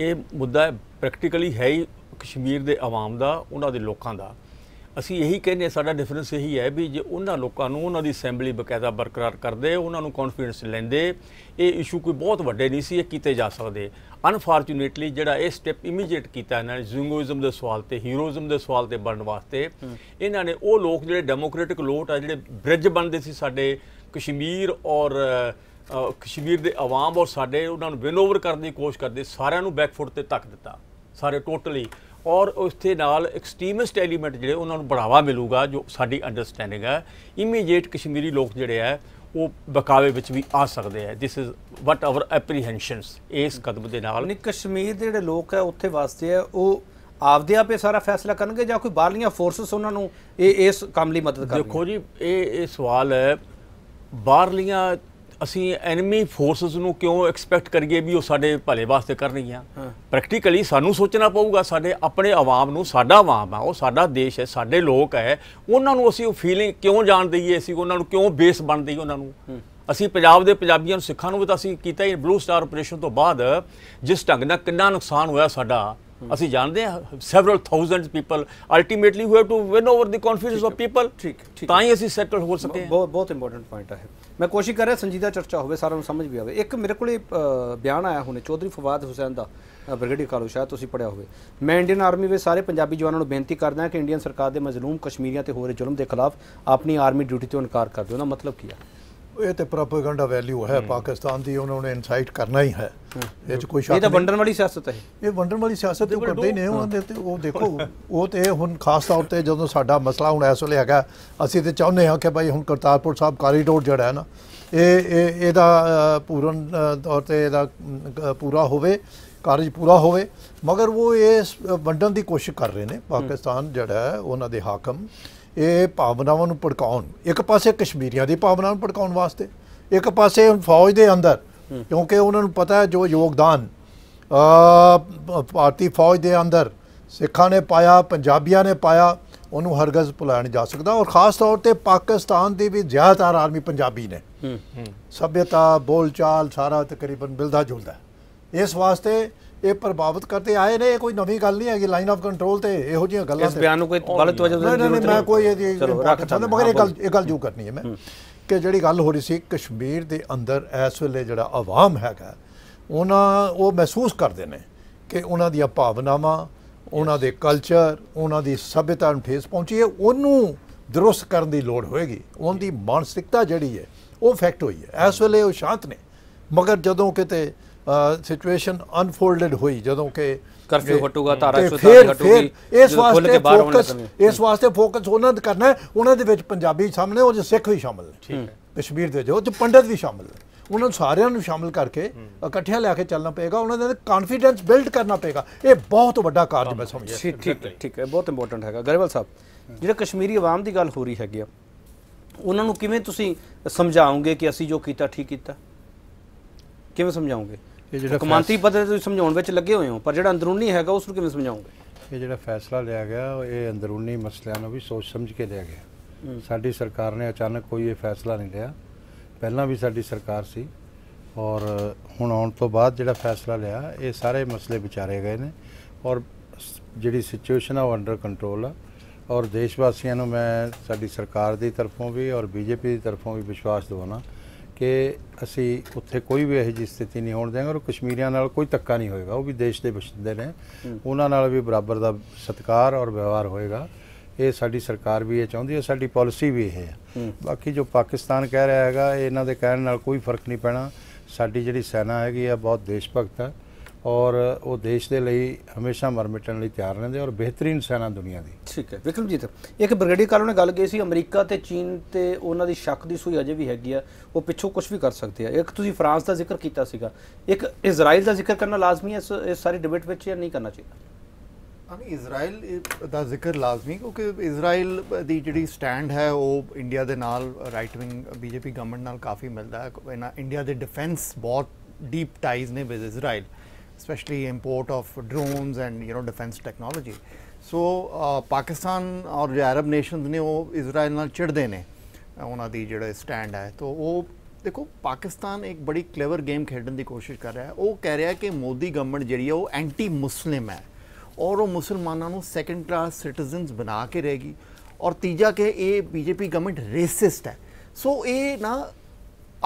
ਇਹ ਮੁੱਦਾ ਪ੍ਰੈਕਟੀਕਲੀ ਹੈ ਹੀ ਕਸ਼ਮੀਰ ਦੇ ਆਵਾਮ ਦਾ, ਉਹਨਾਂ ਦੇ ਲੋਕਾਂ ਦਾ। ਅਸੀਂ ਇਹੀ ਕਹਿੰਦੇ ਸਾਡਾ ਡਿਫਰੈਂਸ ਇਹੀ ਹੈ ਵੀ ਜੇ ਉਹਨਾਂ ਲੋਕਾਂ ਨੂੰ ਉਹਨਾਂ ਦੀ ਅਸੈਂਬਲੀ ਬਕਾਇਦਾ ਬਰਕਰਾਰ ਕਰਦੇ ਉਹਨਾਂ ਨੂੰ ਕੌਨਫੀਡੈਂਸ ਲੈਂਦੇ ਇਹ ਇਸ਼ੂ ਕੋਈ ਬਹੁਤ ਵੱਡੇ ਨਹੀਂ ਸੀ ਇਹ ਕੀਤੇ ਜਾ ਸਕਦੇ। ਅਨਫੋਰਚੂਨੇਟਲੀ ਜਿਹੜਾ ਇਹ ਸਟੈਪ ਇਮੀਡੀਏਟ ਕੀਤਾ ਇਹਨਾਂ ਨੇ ਜ਼ਿੰਗੋਇਜ਼ਮ ਦੇ ਸਵਾਲ ਤੇ ਹੀਰੋਇਜ਼ਮ ਦੇ ਸਵਾਲ ਤੇ ਬਣਨ ਵਾਸਤੇ ਇਹਨਾਂ ਨੇ ਉਹ ਲੋਕ ਜਿਹੜੇ ਡੈਮੋਕ੍ਰੈਟਿਕ ਲੋਟ ਆ ਜਿਹੜੇ ਬ੍ਰਿਜ ਬਣਦੇ ਸੀ ਸਾਡੇ ਕਸ਼ਮੀਰ ਔਰ ਕਸ਼ਮੀਰ ਦੇ ਆਵਾਮ ਔਰ ਸਾਡੇ ਉਹਨਾਂ ਨੂੰ ਵਿਨ ਓਵਰ ਕਰਨ ਦੀ ਕੋਸ਼ਿਸ਼ ਕਰਦੇ ਸਾਰਿਆਂ ਨੂੰ ਬੈਕਫੁੱਟ ਤੇ ਧੱਕ ਦਿੱਤਾ। ਸਾਰੇ ਟੋਟਲੀ ਔਰ ਉਸ ਦੇ ਨਾਲ ਐਕਸਟ੍ਰੀਮਿਸਟ ਐਲੀਮੈਂਟ ਜਿਹੜੇ ਉਹਨਾਂ ਨੂੰ ਬੜਾਵਾ ਮਿਲੂਗਾ ਜੋ ਸਾਡੀ ਅੰਡਰਸਟੈਂਡਿੰਗ ਹੈ ਇਮੀਡੀਏਟ ਕਸ਼ਮੀਰੀ ਲੋਕ ਜਿਹੜੇ ਆ ਉਹ ਬਕਾਵੇ ਵਿੱਚ ਵੀ ਆ ਸਕਦੇ ਆ this is what our apprehensions ਇਸ ਕਦਮ ਦੇ ਨਾਲ। ਨਹੀਂ ਕਸ਼ਮੀਰ ਦੇ ਜਿਹੜੇ ਲੋਕ ਹੈ ਉੱਥੇ ਵਾਸਤੇ ਹੈ ਉਹ ਆਪਦੇ ਆਪੇ ਸਾਰਾ ਫੈਸਲਾ ਕਰਨਗੇ ਜਾਂ ਕੋਈ ਬਾਹਰਲੀਆਂ ਫੋਰਸਸ ਉਹਨਾਂ ਨੂੰ ਇਹ ਇਸ ਕੰਮ ਲਈ ਮਦਦ ਕਰਨਗੇ? ਦੇਖੋ ਜੀ ਇਹ ਇਹ ਸਵਾਲ ਹੈ ਬਾਹਰਲੀਆਂ ਅਸੀਂ ਐਨਮੀ ਫੋਰਸਸ ਨੂੰ ਕਿਉਂ ਐਕਸਪੈਕਟ ਕਰੀਏ ਵੀ ਉਹ ਸਾਡੇ ਭਲੇ ਵਾਸਤੇ ਕਰਨਗੀਆਂ ਪ੍ਰੈਕਟੀਕਲੀ ਸਾਨੂੰ ਸੋਚਣਾ ਪਊਗਾ ਸਾਡੇ ਆਪਣੇ ਆਵਾਮ ਨੂੰ ਸਾਡਾ ਆਵਾਮ ਆ ਉਹ ਸਾਡਾ ਦੇਸ਼ ਹੈ ਸਾਡੇ ਲੋਕ ਹੈ ਉਹਨਾਂ ਨੂੰ ਅਸੀਂ ਉਹ ਫੀਲਿੰਗ ਕਿਉਂ ਜਾਣ ਦਈਏ ਅਸੀਂ? ਉਹਨਾਂ ਨੂੰ ਕਿਉਂ ਬੇਸ ਬਣ ਦਈਏ ਉਹਨਾਂ ਨੂੰ? ਅਸੀਂ ਪੰਜਾਬ ਦੇ ਪੰਜਾਬੀਆਂ ਨੂੰ ਸਿੱਖਾਂ ਨੂੰ ਵੀ ਤਾਂ ਅਸੀਂ ਕੀਤਾ ਹੀ ਬਲੂ ਸਟਾਰ ਆਪਰੇਸ਼ਨ ਤੋਂ ਬਾਅਦ ਜਿਸ ਢੰਗ ਨਾਲ ਕਿੰਨਾ ਨੁਕਸਾਨ ਹੋਇਆ ਸਾਡਾ ਅਸੀਂ ਜਾਣਦੇ ਹਾਂ several thousands people ultimately we have to win over the confidence of people ਠੀਕ। ਤਾਂ ਹੀ। ਅਸੀਂ ਸੈਟਲ ਹੋ ਸਕੇ ਹਾਂ। ਬਹੁਤ ਬਹੁਤ ਇੰਪੋਰਟੈਂਟ ਪੁਆਇੰਟ ਹੈ ਮੈਂ ਕੋਸ਼ਿਸ਼ ਕਰ ਰਿਹਾ ਸੰਜੀਦਾ ਚਰਚਾ ਹੋਵੇ, ਸਾਰਿਆਂ ਨੂੰ ਸਮਝ ਵੀ ਆਵੇ। ਇੱਕ ਮੇਰੇ ਕੋਲੇ ਬਿਆਨ ਆਇਆ ਹੁਣੇ, ਚੌਧਰੀ ਫਵਾਦ ਹੁਸੈਨ ਦਾ ਬ੍ਰਿਗੇਡੀਅਰ ਕਾਲੂ ਸ਼ਾਇਦ ਤੁਸੀਂ ਪੜਿਆ ਹੋਵੇ। ਮੈਂ ਇੰਡੀਅਨ ਆਰਮੀ ਵਿੱਚ ਸਾਰੇ ਪੰਜਾਬੀ ਜਵਾਨਾਂ ਨੂੰ ਬੇਨਤੀ ਕਰਦਾ ਹਾਂ ਕਿ ਇੰਡੀਅਨ ਸਰਕਾਰ ਦੇ ਮਜ਼ਲੂਮ ਕਸ਼ਮੀਰੀਆਂ ਤੇ ਹੋ ਰਹੇ ਜ਼ੁਲਮ ਦੇ ਖਿਲਾਫ ਆਪਣੀ ਆਰਮੀ ਡਿਊਟੀ ਤੋਂ ਇਨਕਾਰ ਕਰ ਦਿਓ। ਉਹਦਾ ਮਤਲਬ ਕੀ ਆ? ਇਹ ਤੇ ਪ੍ਰੋਪੇਗੈਂਡਾ ਵੈਲਿਊ ਹੈ ਪਾਕਿਸਤਾਨ ਦੀ ਉਹਨਾਂ ਨੇ ਇਨਸਾਈਟ ਕਰਨਾ ਹੀ ਹੈ। ਇਹ ਚ ਕੋਈ ਇਹ ਸ਼ੱਕ ਤਾਂ ਨਹੀਂ। ਵੰਡਣ ਵਾਲੀ ਸਿਆਸਤ ਹੈ। ਇਹ ਵੰਡਣ ਵਾਲੀ ਸਿਆਸਤ ਤੇ ਉਹ ਕਰਦੇ ਨੇ ਉਹਨਾਂ ਦੇ ਤੇ ਉਹ ਦੇਖੋ ਉਹ ਤੇ ਹੁਣ ਖਾਸ ਤੌਰ ਤੇ ਜਦੋਂ ਸਾਡਾ ਮਸਲਾ ਹੁਣ ਇਸ ਵੇਲੇ ਹੈਗਾ ਅਸੀਂ ਤੇ ਚਾਹੁੰਦੇ ਹਾਂ ਕਿ ਭਾਈ ਹੁਣ ਕਰਤਾਰਪੁਰ ਸਾਹਿਬ ਕਾਰੀਡੋਰ ਜਿਹੜਾ ਹੈ ਨਾ ਇਹ ਇਹ ਇਹਦਾ ਪੂਰਨ ਤੌਰ ਤੇ ਇਹਦਾ ਪੂਰਾ ਹੋਵੇ ਕਾਰਜ ਪੂਰਾ ਹੋਵੇ ਮਗਰ ਉਹ ਇਸ ਵੰਡਣ ਦੀ ਕੋਸ਼ਿਸ਼ ਕਰ ਰਹੇ ਨੇ ਪਾਕਿਸਤਾਨ ਜਿਹੜਾ ਹੈ ਉਹਨਾਂ ਦੇ ਹਾਕਮ। ਇਹ ਭਾਵਨਾਵਾਂ ਨੂੰ ਭੜਕਾਉਣ। ਇੱਕ ਪਾਸੇ ਕਸ਼ਮੀਰੀਆਂ ਦੀ ਭਾਵਨਾਵਾਂ ਨੂੰ ਭੜਕਾਉਣ ਵਾਸਤੇ ਇੱਕ ਪਾਸੇ ਹੁਣ ਫੌਜ ਦੇ ਅੰਦਰ ਕਿਉਂਕਿ ਉਹਨਾਂ ਨੂੰ ਪਤਾ ਹੈ ਜੋ ਯੋਗਦਾਨ ਭਾਰਤੀ ਫੌਜ ਦੇ ਅੰਦਰ ਸਿੱਖਾਂ ਨੇ ਪਾਇਆ ਪੰਜਾਬੀਆਂ ਨੇ ਪਾਇਆ ਉਹਨੂੰ ਹਰਗਜ਼ ਭੁਲਾਇਆ ਨਹੀਂ ਜਾ ਸਕਦਾ। ਔਰ ਖਾਸ ਤੌਰ ਤੇ ਪਾਕਿਸਤਾਨ ਦੀ ਵੀ ਜ਼ਿਆਦਾਤਰ ਆਰਮੀ ਪੰਜਾਬੀ ਨੇ। ਸਭਿਅਤਾ ਬੋਲਚਾਲ ਸਾਰਾ ਤਕਰੀਬਨ ਮਿਲਦਾ ਜੁਲਦਾ। ਇਸ ਵਾਸਤੇ ਇਹ ਪ੍ਰਭਾਵਿਤ ਕਰਦੇ ਆਏ ਨੇ ਇਹ ਕੋਈ ਨਵੀਂ ਗੱਲ ਨਹੀਂ ਹੈਗੀ ਲਾਈਨ ਆਫ ਕੰਟਰੋਲ ਤੇ ਇਹੋ ਜਿਹੀਆਂ ਗੱਲਾਂ ਇਸ ਤੇ। ਬਿਆਨ ਨੂੰ ਕੋਈ ਗਲਤ ਵਜ੍ਹਾ ਨਹੀਂ ਨਹੀਂ ਮੈਂ ਕੋਈ ਚਲੋ ਰੱਖ ਨਹੀਂ, ਮਗਰ ਇਹ ਗੱਲ ਇਹ ਗੱਲ ਜੂ ਕਰਨੀ ਹੈ ਮੈਂ। ਕਿ ਜਿਹੜੀ ਗੱਲ ਹੋ ਰਹੀ ਸੀ ਕਸ਼ਮੀਰ ਦੇ ਅੰਦਰ ਇਸ ਵੇਲੇ ਜਿਹੜਾ ਆਵਾਮ ਹੈਗਾ ਉਹਨਾਂ ਉਹ ਮਹਿਸੂਸ ਕਰਦੇ ਨੇ ਕਿ ਉਹਨਾਂ ਦੀਆਂ ਭਾਵਨਾਵਾਂ ਉਹਨਾਂ ਦੇ ਕਲਚਰ ਉਹਨਾਂ ਦੀ ਸਭਿਅਤਾ ਨੂੰ ਠੇਸ ਪਹੁੰਚੀ ਹੈ ਉਹਨੂੰ ਦਰੁਸਤ ਕਰਨ ਦੀ ਲੋੜ ਹੋਏਗੀ। ਉਹਦੀ ਮਾਨਸਿਕਤਾ ਜਿਹੜੀ ਹੈ ਉਹ ਫੈਕਟ ਹੋਈ ਹੈ। ਇਸ ਵੇਲੇ ਉਹ ਸ਼ਾਂਤ ਨੇ। ਮਗਰ ਜਦੋਂ ਕਿਤੇ ਸਿਚੁਏਸ਼ਨ ਅਨਫੋਲਡਡ ਹੋਈ ਜਦੋਂ ਕਿ ਕਰਫਿਊ ਹਟੂਗਾ, ਧਾਰਾ ਤੇ 147 ਫਿਰ- ਹਟੂਗੀ, ਫਿਰ ਇਸ ਵਾਸਤੇ ਫੋਕਸ। ਇਸ ਵਾਸਤੇ ਫੋਕਸ ਉਹਨਾਂ ਤੇ ਕਰਨਾ ਹੈ। ਉਹਨਾਂ ਦੇ ਵਿੱਚ ਪੰਜਾਬੀ ਸਾਹਮਣੇ ਉਹ ਸਿੱਖ ਵੀ ਸ਼ਾਮਲ ਨੇ। ਠੀਕ ਹੈ। ਕਸ਼ਮੀਰ ਦੇ ਜੋ ਤੇ ਪੰਡਤ ਵੀ ਸ਼ਾਮਲ ਨੇ। ਉਹਨਾਂ ਨੂੰ ਸਾਰਿਆਂ ਨੂੰ ਸ਼ਾਮਲ ਕਰਕੇ ਇਕੱਠਿਆਂ ਲਿਆ ਕੇ ਚੱਲਣਾ ਪਏਗਾ। ਉਹਨਾਂ ਦੇ ਕੌਨਫੀਡੈਂਸ ਬਿਲਡ ਕਰਨਾ ਪਏਗਾ। ਇਹ ਬਹੁਤ ਵੱਡਾ ਕਾਰਜ ਮੈਂ ਸਮਝਦਾ ਠੀਕ ਠੀਕ ਹੈ, ਠੀਕ ਹੈ ਬਹੁਤ ਇੰਪੋਰਟੈਂਟ ਹੈਗਾ। ਗਰੇਵਾਲ ਸਾਹਿਬ ਜਿਹੜਾ ਕਸ਼ਮੀਰੀ ਆਵਾਮ ਦੀ ਗੱਲ ਹੋ ਰਹੀ ਹੈਗੀ ਆ ਉਹਨਾਂ ਨੂੰ ਕਿਵੇਂ ਤੁਸੀਂ ਸਮਝਾਓਗੇ ਕਿ ਅਸੀਂ ਜੋ ਕੀਤਾ ਠੀਕ ਕੀਤਾ? ਕਿਵੇਂ ਸਮਝਾਓਗੇ? ਇਹ ਜਿਹੜਾ ਕਮਾਂਤਰੀ ਪੱਧਰ ਤੇ ਤੁਸੀਂ ਸਮਝਾਉਣ ਵਿੱਚ ਲੱਗੇ ਹੋਏ ਹੋ ਪਰ ਜਿਹੜਾ ਅੰਦਰੂਨੀ ਹੈਗਾ ਉਸ ਨੂੰ ਕਿਵੇਂ ਸਮਝਾਓਗੇ? ਇਹ ਜਿਹੜਾ ਫੈਸਲਾ ਲਿਆ ਗਿਆ ਉਹ ਇਹ ਅੰਦਰੂਨੀ ਮਸਲਿਆਂ ਨੂੰ ਵੀ ਸੋਚ ਸਮਝ ਕੇ ਲਿਆ ਗਿਆ। ਸਾਡੀ ਸਰਕਾਰ ਨੇ ਅਚਾਨਕ ਕੋਈ ਇਹ ਫੈਸਲਾ ਨਹੀਂ ਲਿਆ। ਪਹਿਲਾਂ ਵੀ ਸਾਡੀ ਸਰਕਾਰ ਸੀ ਔਰ ਹੁਣ ਆਉਣ ਤੋਂ ਬਾਅਦ ਜਿਹੜਾ ਫੈਸਲਾ ਲਿਆ ਇਹ ਸਾਰੇ ਮਸਲੇ ਵਿਚਾਰੇ ਗਏ ਨੇ। ਔਰ ਜਿਹੜੀ ਸਿਚੁਏਸ਼ਨ ਆ ਉਹ ਅੰਡਰ ਕੰਟਰੋਲ ਆ। ਔਰ ਦੇਸ਼ ਵਾਸੀਆਂ ਨੂੰ ਮੈਂ ਸਾਡੀ ਸਰਕਾਰ ਦੀ ਤਰਫੋਂ ਵੀ ਔਰ ਬੀਜੇਪੀ ਦੀ ਤਰਫੋਂ ਵੀ ਵਿਸ਼ਵਾਸ ਦਿਵਾਉਣਾ ਕਿ ਅਸੀਂ ਉੱਥੇ ਕੋਈ ਵੀ ਇਹੋ ਜਿਹੀ ਸਥਿਤੀ ਨਹੀਂ ਹੋਣ ਦੇਵਾਂਗੇ ਔਰ ਕਸ਼ਮੀਰੀਆਂ ਨਾਲ ਕੋਈ ਧੱਕਾ ਨਹੀਂ ਹੋਏਗਾ ਉਹ ਵੀ ਦੇਸ਼ ਦੇ ਵਸਿੰਦੇ ਨੇ। ਉਹਨਾਂ ਨਾਲ ਵੀ ਬਰਾਬਰ ਦਾ ਸਤਿਕਾਰ ਔਰ ਵਿਵਹਾਰ ਹੋਏਗਾ। ਇਹ ਸਾਡੀ ਸਰਕਾਰ ਵੀ ਇਹ ਚਾਹੁੰਦੀ ਹੈ ਸਾਡੀ ਪਾਲਿਸੀ ਵੀ ਇਹ ਹੈ। ਬਾਕੀ ਜੋ ਪਾਕਿਸਤਾਨ ਕਹਿ ਰਿਹਾ ਹੈਗਾ ਇਹ ਇਹਨਾਂ ਦੇ ਕਹਿਣ ਨਾਲ ਕੋਈ ਫ਼ਰਕ ਨਹੀਂ ਪੈਣਾ। ਸਾਡੀ ਜਿਹੜੀ ਸੈਨਾ ਹੈਗੀ ਆ ਬਹੁਤ ਦੇਸ਼ ਭਗਤ ਹੈ ਔਰ ਉਹ ਦੇਸ਼ ਦੇ ਲਈ ਹਮੇਸ਼ਾ ਮਰ ਮਿਟਣ ਲਈ ਤਿਆਰ ਰਹਿੰਦੇ ਔਰ ਬਿਹਤਰੀਨ ਸੈਨਾ ਦੁਨੀਆ ਦੀ। ਠੀਕ ਹੈ ਵਿਕਰਮਜੀਤ ਇੱਕ ਬ੍ਰਿਗੇਡੀਅਰ ਕਾਲੋ ਨੇ ਗੱਲ ਕੀਤੀ ਸੀ ਅਮਰੀਕਾ ਤੇ ਚੀਨ ਤੇ ਉਹਨਾਂ ਦੀ ਸ਼ੱਕ ਦੀ ਸੂਈ ਅਜੇ ਵੀ ਹੈਗੀ ਆ ਉਹ ਪਿੱਛੋਂ ਕੁਝ ਵੀ ਕਰ ਸਕਦੇ ਆ। ਇੱਕ ਤੁਸੀਂ ਫਰਾਂਸ ਦਾ ਜ਼ਿਕਰ ਕੀਤਾ ਸੀਗਾ ਇੱਕ ਇਜ਼ਰਾਈਲ ਦਾ ਜ਼ਿਕਰ ਕਰਨਾ ਲਾਜ਼ਮੀ ਹੈ ਇਸ ਸਾਰੀ ਡਿਬੇਟ ਵਿੱਚ ਜਾਂ ਨਹੀਂ ਕਰਨਾ ਚਾਹੀਦਾ? ਹਾਂ ਇਜ਼ਰਾਈਲ ਦਾ ਜ਼ਿਕਰ ਲਾਜ਼ਮੀ ਕਿਉਂਕਿ ਇਜ਼ਰਾਈਲ ਦੀ ਜਿਹੜੀ ਸਟੈਂਡ ਹੈ ਉਹ ਇੰਡੀਆ ਦੇ ਨਾਲ ਰਾਈਟ ਵਿੰਗ ਬੀਜੇਪੀ ਗਵਰਨਮੈਂਟ ਨਾਲ ਕਾਫੀ ਮਿਲਦਾ ਹੈ। ਇੰਡੀਆ ਦੇ ਡਿਫੈਂਸ ਬਹੁਤ ਡੀਪ ਟਾਈਜ਼ ਨੇ with Israel. Specially import of drones and you know defence technology so Pakistan ਔਰ ਜੋ ਅਰਬ ਨੇਸ਼ਨਸ ਨੇ ਉਹ ਇਜ਼ਰਾਈਲ ਨਾਲ ਚਿੜਦੇ ਨੇ ਉਹਨਾਂ ਦੀ ਜਿਹੜਾ ਸਟੈਂਡ ਹੈ ਤਾਂ ਉਹ ਦੇਖੋ ਪਾਕਿਸਤਾਨ ਇੱਕ ਬੜੀ ਕਲੇਵਰ ਗੇਮ ਖੇਡਣ ਦੀ ਕੋਸ਼ਿਸ਼ ਕਰ ਰਿਹਾ ਹੈ ਉਹ ਕਹਿ ਰਿਹਾ ਕਿ ਮੋਦੀ ਗਵਰਨਮੈਂਟ ਜਿਹੜੀ ਹੈ ਉਹ ਐਂਟੀ ਮੁਸਲਿਮ ਹੈ ਔਰ ਉਹ ਮੁਸਲਮਾਨਾਂ ਨੂੰ ਸੈਕੰਡ ਕਲਾਸ ਸਿਟੀਜ਼ਨਸ ਬਣਾ ਕੇ ਰਹੇਗੀ ਔਰ ਤੀਜਾ ਕਿ ਇਹ ਬੀਜੇਪੀ ਗਵਰਨਮੈਂਟ ਰੇਸਿਸਟ ਹੈ ਸੋ ਇਹ ਨਾ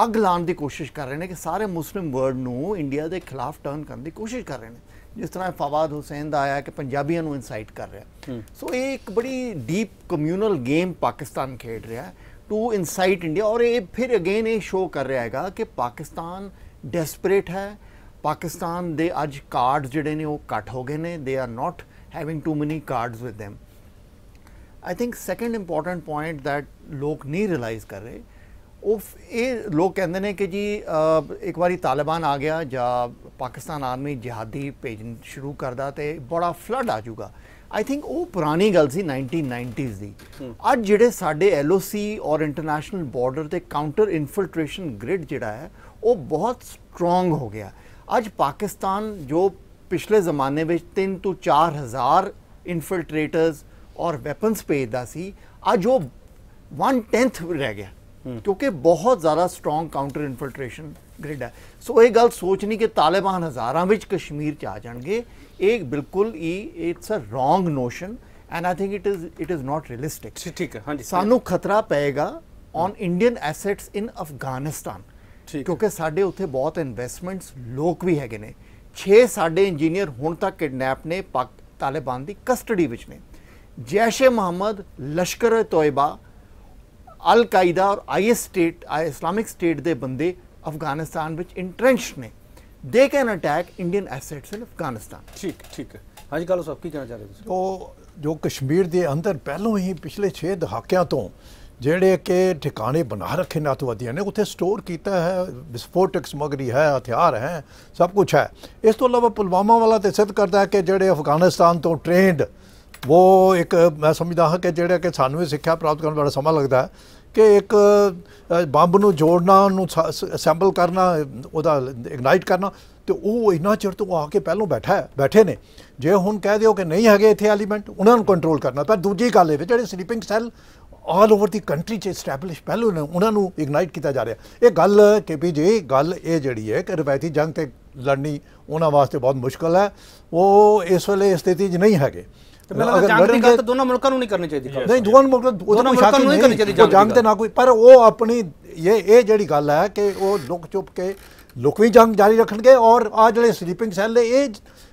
ਅੱਗ ਲਾਉਣ ਦੀ ਕੋਸ਼ਿਸ਼ ਕਰ ਰਹੇ ਨੇ ਕਿ ਸਾਰੇ ਮੁਸਲਿਮ ਵਰਲਡ ਨੂੰ ਇੰਡੀਆ ਦੇ ਖਿਲਾਫ ਟਰਨ ਕਰਨ ਦੀ ਕੋਸ਼ਿਸ਼ ਕਰ ਰਹੇ ਨੇ। ਜਿਸ ਤਰ੍ਹਾਂ ਫਵਾਦ ਹੁਸੈਨ ਦਾ ਆਇਆ ਕਿ ਪੰਜਾਬੀਆਂ ਨੂੰ ਇਨਸਾਈਟ ਕਰ ਰਿਹਾ। ਸੋ ਇਹ ਇੱਕ ਬੜੀ ਡੀਪ ਕਮਿਊਨਲ ਗੇਮ ਪਾਕਿਸਤਾਨ ਖੇਡ ਰਿਹਾ ਹੈ ਟੂ ਇਨਸਾਈਟ ਇੰਡੀਆ ਔਰ ਇਹ ਫਿਰ ਅਗੇਨ ਇਹ ਸ਼ੋ ਕਰ ਰਿਹਾ ਹੈਗਾ ਕਿ ਪਾਕਿਸਤਾਨ ਡੈਸਪਰੇਟ ਹੈ। ਪਾਕਿਸਤਾਨ ਦੇ ਅੱਜ ਕਾਰਡਸ ਜਿਹੜੇ ਨੇ ਉਹ ਕੱਟ ਹੋ ਗਏ ਨੇ। They are not having two money cards with them I think second important point that ਲੋਕ ਨਹੀਂ ਰਿਅਲਾਈਜ਼ ਕਰ ਰਹੇ ਉਹ ਇਹ ਲੋਕ ਕਹਿੰਦੇ ਨੇ ਕਿ ਜੀ ਇੱਕ ਵਾਰੀ ਤਾਲਿਬਾਨ ਆ ਗਿਆ ਜਾਂ ਪਾਕਿਸਤਾਨ ਆਰਮੀ ਜਿਹਾਦੀ ਭੇਜਣ ਸ਼ੁਰੂ ਕਰਦਾ ਤੇ ਬੜਾ ਫਲੱਡ ਆ ਜਾਊਗਾ। ਆਈ ਥਿੰਕ ਉਹ ਪੁਰਾਣੀ ਗੱਲ ਸੀ 1990s ਦੀ। ਅੱਜ ਜਿਹੜੇ ਸਾਡੇ LOC ਔਰ ਇੰਟਰਨੈਸ਼ਨਲ ਬਾਰਡਰ ਤੇ ਕਾਊਂਟਰ ਇਨਫਿਲਟ੍ਰੇਸ਼ਨ ਗ੍ਰਿਡ ਜਿਹੜਾ ਹੈ, ਉਹ ਬਹੁਤ ਸਟਰੋਂਗ ਹੋ ਗਿਆ। ਅੱਜ ਪਾਕਿਸਤਾਨ ਜੋ ਪਿਛਲੇ ਜ਼ਮਾਨੇ ਵਿੱਚ 3 ਤੋਂ 4000 ਇਨਫਿਲਟ੍ਰੇਟਰਸ ਔਰ ਵੈਪਨਸ ਭੇਜਦਾ ਸੀ, ਅੱਜ ਉਹ 1/10 ਰਹਿ ਗਿਆ। ਕਿਉਂਕਿ ਬਹੁਤ ਜ਼ਿਆਦਾ ਸਟਰੋਂਗ ਕਾਊਂਟਰ ਇਨਫਿਲਟ੍ਰੇਸ਼ਨ ਗ੍ਰਿਡ ਹੈ। ਸੋ ਇਹ ਗੱਲ ਸੋਚਣੀ ਕਿ ਤਾਲਿਬਾਨ ਹਜ਼ਾਰਾਂ ਵਿੱਚ ਕਸ਼ਮੀਰ ਚ ਆ ਜਾਣਗੇ। ਇਹ ਬਿਲਕੁਲ ਹੀ it's a wrong notion and I think it is it is not realistic ਠੀਕ ਹੈ ਹਾਂਜੀ। ਸਾਨੂੰ ਖਤਰਾ ਪਏਗਾ on Indian assets in Afghanistan. ਕਿਉਂਕਿ ਸਾਡੇ ਉੱਥੇ ਬਹੁਤ ਇਨਵੈਸਟਮੈਂਟਸ ਲੋਕ ਵੀ ਹੈਗੇ ਨੇ। 6 ਸਾਡੇ ਇੰਜੀਨੀਅਰ ਹੁਣ ਤੱਕ ਕਿਡਨੈਪ ਨੇ ਪਾਕ ਤਾਲਿਬਾਨ ਦੀ ਕਸਟਡੀ ਵਿੱਚ ਨੇ। ਜੈਸ਼ ਮੁਹੰਮਦ ਲਸ਼ਕਰ ਤੋਇਬਾ ਅਲ ਕਾਇਦਾ ਔਰ ਆਈਐਸ ਸਟੇਟ ਇਸਲਾਮਿਕ ਸਟੇਟ ਦੇ ਬੰਦੇ ਅਫਗਾਨਿਸਤਾਨ ਵਿੱਚ ਇੰਟ੍ਰੈਂਚ ਨੇ। They can attack Indian assets in Afghanistan. ਠੀਕ ਠੀਕ ਹਾਂਜੀ ਕਾਲੋ ਸਾਹਿਬ ਕੀ ਕਹਿਣਾ ਚਾਹ ਰਹੇ ਤੁਸੀਂ? ਉਹ ਜੋ ਕਸ਼ਮੀਰ ਦੇ ਅੰਦਰ ਪਹਿਲੋਂ ਹੀ ਪਿਛਲੇ 6 ਦਹਾਕਿਆਂ ਤੋਂ ਜਿਹੜੇ ਕਿ ਠਿਕਾਣੇ ਬਣਾ ਰੱਖੇ ਨੇ ਅੱਤਵਾਦੀਆਂ ਨੇ ਉੱਥੇ ਸਟੋਰ ਕੀਤਾ ਹੈ ਵਿਸਫੋਟਕ ਸਮਗਰੀ ਹੈ ਹਥਿਆਰ ਹੈ ਸਭ ਕੁਝ ਹੈ। ਇਸ ਤੋਂ ਇਲਾਵਾ ਪੁਲਵਾਮਾ ਵਾਲਾ ਤੇ ਸਿੱਧ ਕਰਦਾ ਹੈ ਕਿ ਜਿਹੜੇ ਅਫਗਾਨਿਸਤਾਨ ਤੋਂ ਟ੍ਰੇਨਡ ਉਹ ਇੱਕ ਮੈਂ ਸਮਝਦਾ ਹਾਂ ਕਿ ਜਿਹੜਾ ਕਿ ਸਾਨੂੰ ਇਹ ਸਿੱਖਿਆ ਪ੍ਰਾਪਤ ਕਰਨ ਬੜਾ ਸਮਾਂ ਲੱਗਦਾ ਕਿ ਇੱਕ ਬੰਬ ਨੂੰ ਜੋੜਨਾ, ਉਹਨੂੰ ਅਸੈਂਬਲ ਕਰਨਾ, ਉਹਦਾ ਇਗਨਾਈਟ ਕਰਨਾ, ਤੇ ਉਹ ਇੰਨਾ ਚਿਰ ਤੋਂ ਆ ਕੇ ਪਹਿਲੋਂ ਬੈਠਾ ਹੈ, ਬੈਠੇ ਨੇ। ਜੇ ਹੁਣ ਕਹਿ ਦਿਓ ਕਿ ਨਹੀਂ ਹੈਗੇ ਇੱਥੇ ਐਲੀਮੈਂਟ ਉਹਨਾਂ ਨੂੰ ਕੰਟਰੋਲ ਕਰਨਾ। ਪਰ ਦੂਜੀ ਗੱਲ ਇਹ ਵੀ, ਜਿਹੜੇ sleeping cell all over the country 'ਚ ਐਸਟੈਬਲਿਸ਼ ਪਹਿਲੂ ਨੇ, ਉਹਨਾਂ ਨੂੰ ਇਗਨਾਈਟ ਕੀਤਾ ਜਾ ਰਿਹਾ। ਇਹ ਗੱਲ ਕਿ ਵੀ ਜੇ, ਗੱਲ ਇਹ ਜਿਹੜੀ ਹੈ ਕਿ ਰਵਾਇਤੀ ਜੰਗ ਤੇ ਲੜਨੀ ਉਹਨਾਂ ਵਾਸਤੇ ਬਹੁਤ ਮੁਸ਼ਕਲ ਹੈ। ਉਹ ਇਸ ਵੇਲੇ ਸਥਿਤੀ 'ਚ ਨਹੀਂ ਹੈਗੇ। ਤੇ ਮੈਨੂੰ ਲੱਗਦਾ ਜੰਗ ਦੀ ਗੱਲ ਤਾਂ ਦੋਨਾਂ ਮੁਲਕਾਂ ਨੂੰ ਨਹੀਂ ਕਰਨੀ ਚਾਹੀਦੀ ਨਹੀਂ ਦੋਵਾਂ ਮੁਲਕਾਂ ਉਹਦਾ ਦੋਨਾਂ ਕੋਈ ਮੁਲਕਾਂ ਸ਼ੱਕ ਨੂੰ ਨਹੀਂ ਨਹੀਂ। ਕਰਨੀ ਚਾਹੀਦੀ ਉਹ ਜੰਗ ਜੰਗ ਦੀ ਤੇ ਨਾ ਕੋਈ ਪਰ ਉਹ ਆਪਣੀ ਇਹ ਇਹ ਜਿਹੜੀ ਗੱਲ ਹੈ ਕਿ ਉਹ ਲੁਕ ਚੁੱਪ ਕੇ ਲੁਕਵੀਂ ਜੰਗ ਜਾਰੀ ਰੱਖਣਗੇ ਔਰ ਆ ਜਿਹੜੇ ਸਲੀਪਿੰਗ ਸੈੱਲ ਨੇ ਇਹ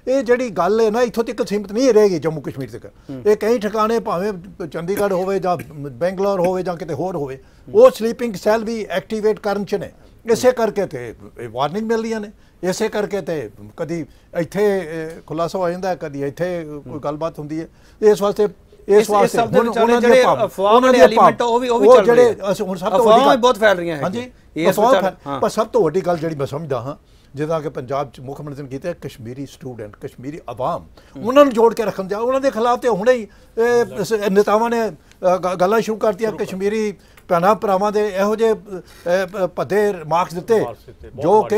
ਇਹ ਜਿਹੜੀ ਗੱਲ ਹੈ ਨਾ ਇੱਥੋਂ ਤੱਕ ਸੀਮਿਤ ਨਹੀਂ ਰਹੇਗੀ ਜੰਮੂ ਕਸ਼ਮੀਰ ਤੱਕ। ਇਹ ਕਈ ਠਿਕਾਣੇ ਭਾਵੇਂ ਚੰਡੀਗੜ੍ਹ ਹੋਵੇ ਜਾਂ ਬੈਂਗਲੌਰ ਹੋਵੇ ਜਾਂ ਕਿਤੇ ਹੋਰ ਹੋਵੇ ਉਹ ਸਲੀਪਿੰਗ ਸੈੱਲ ਵੀ ਐਕਟੀਵੇਟ ਕਰਨ ਚ ਨੇ। ਇਸੇ ਕਰਕੇ ਤੇ ਵਾਰਨਿੰਗ ਮਿਲਦੀਆਂ ਨੇ। ਇਸੇ ਕਰਕੇ ਤੇ ਕਦੀ ਇੱਥੇ ਖੁਲਾਸਾ ਹੋ ਜਾਂਦਾ ਹੈ, ਕਦੀ ਇੱਥੇ ਕੋਈ ਗੱਲਬਾਤ ਹੁੰਦੀ ਹੈ। ਇਸ ਵਾਸਤੇ ਇਸ- ਵਾਸਤੇ ਹੁਣ ਵਿਚਾਲੇ ਉਹਨਾਂ ਦੇ ਜਿਹੜੇ ਅਫਵਾਹ ਦੇ ਭਾਵ- ਉਹ ਵੀ- ਉਹ ਵੀ ਚੱਲ ਰਹੇ ਜਿਹੜੇ। ਅਸੀਂ ਹੁਣ ਸਭ ਤੋਂ ਵੱਡੀ ਬਹੁਤ ਫੈਲ ਰਹੀਆਂ ਹਾਂਜੀ ਹੈਗੀਆਂ। ਇਸ ਅਫਵਾਹਾਂ ਵਿਚਾਲੇ- ਫੈਲ- ਹਾਂ। ਪਰ ਸਭ ਤੋਂ ਵੱਡੀ ਗੱਲ ਜਿਹੜੀ ਮੈਂ ਸਮਝਦਾ ਹਾਂ ਜਿਹਦਾ ਕਿ ਪੰਜਾਬ ਚ ਮੁੱਖ ਮੰਤਰੀ ਨੇ ਕੀਤਾ ਹੈ, ਕਸ਼ਮੀਰੀ ਸਟੂਡੈਂਟ ਕਸ਼ਮੀਰੀ ਆਵਾਮ। ਉਹਨਾਂ ਨੂੰ ਜੋੜ ਕੇ ਰੱਖਣ ਜਾ ਉਹਨਾਂ ਦੇ ਖਿਲਾਫ ਤੇ ਹੁਣੇ ਹੀ ਇਹ, ਨੇਤਾਵਾਂ ਨੇ ਗੱਲਾਂ ਸ਼ੁਰੂ ਕਰਤੀਆਂ। ਕਸ਼ਮੀਰੀ ਭੈਣਾਂ ਭਰਾਵਾਂ ਦੇ ਇਹੋ ਅ, ਭੱਦੇ ਮਾਰਕਸ ਦਿੱਤੇ ਜੋ ਕਿ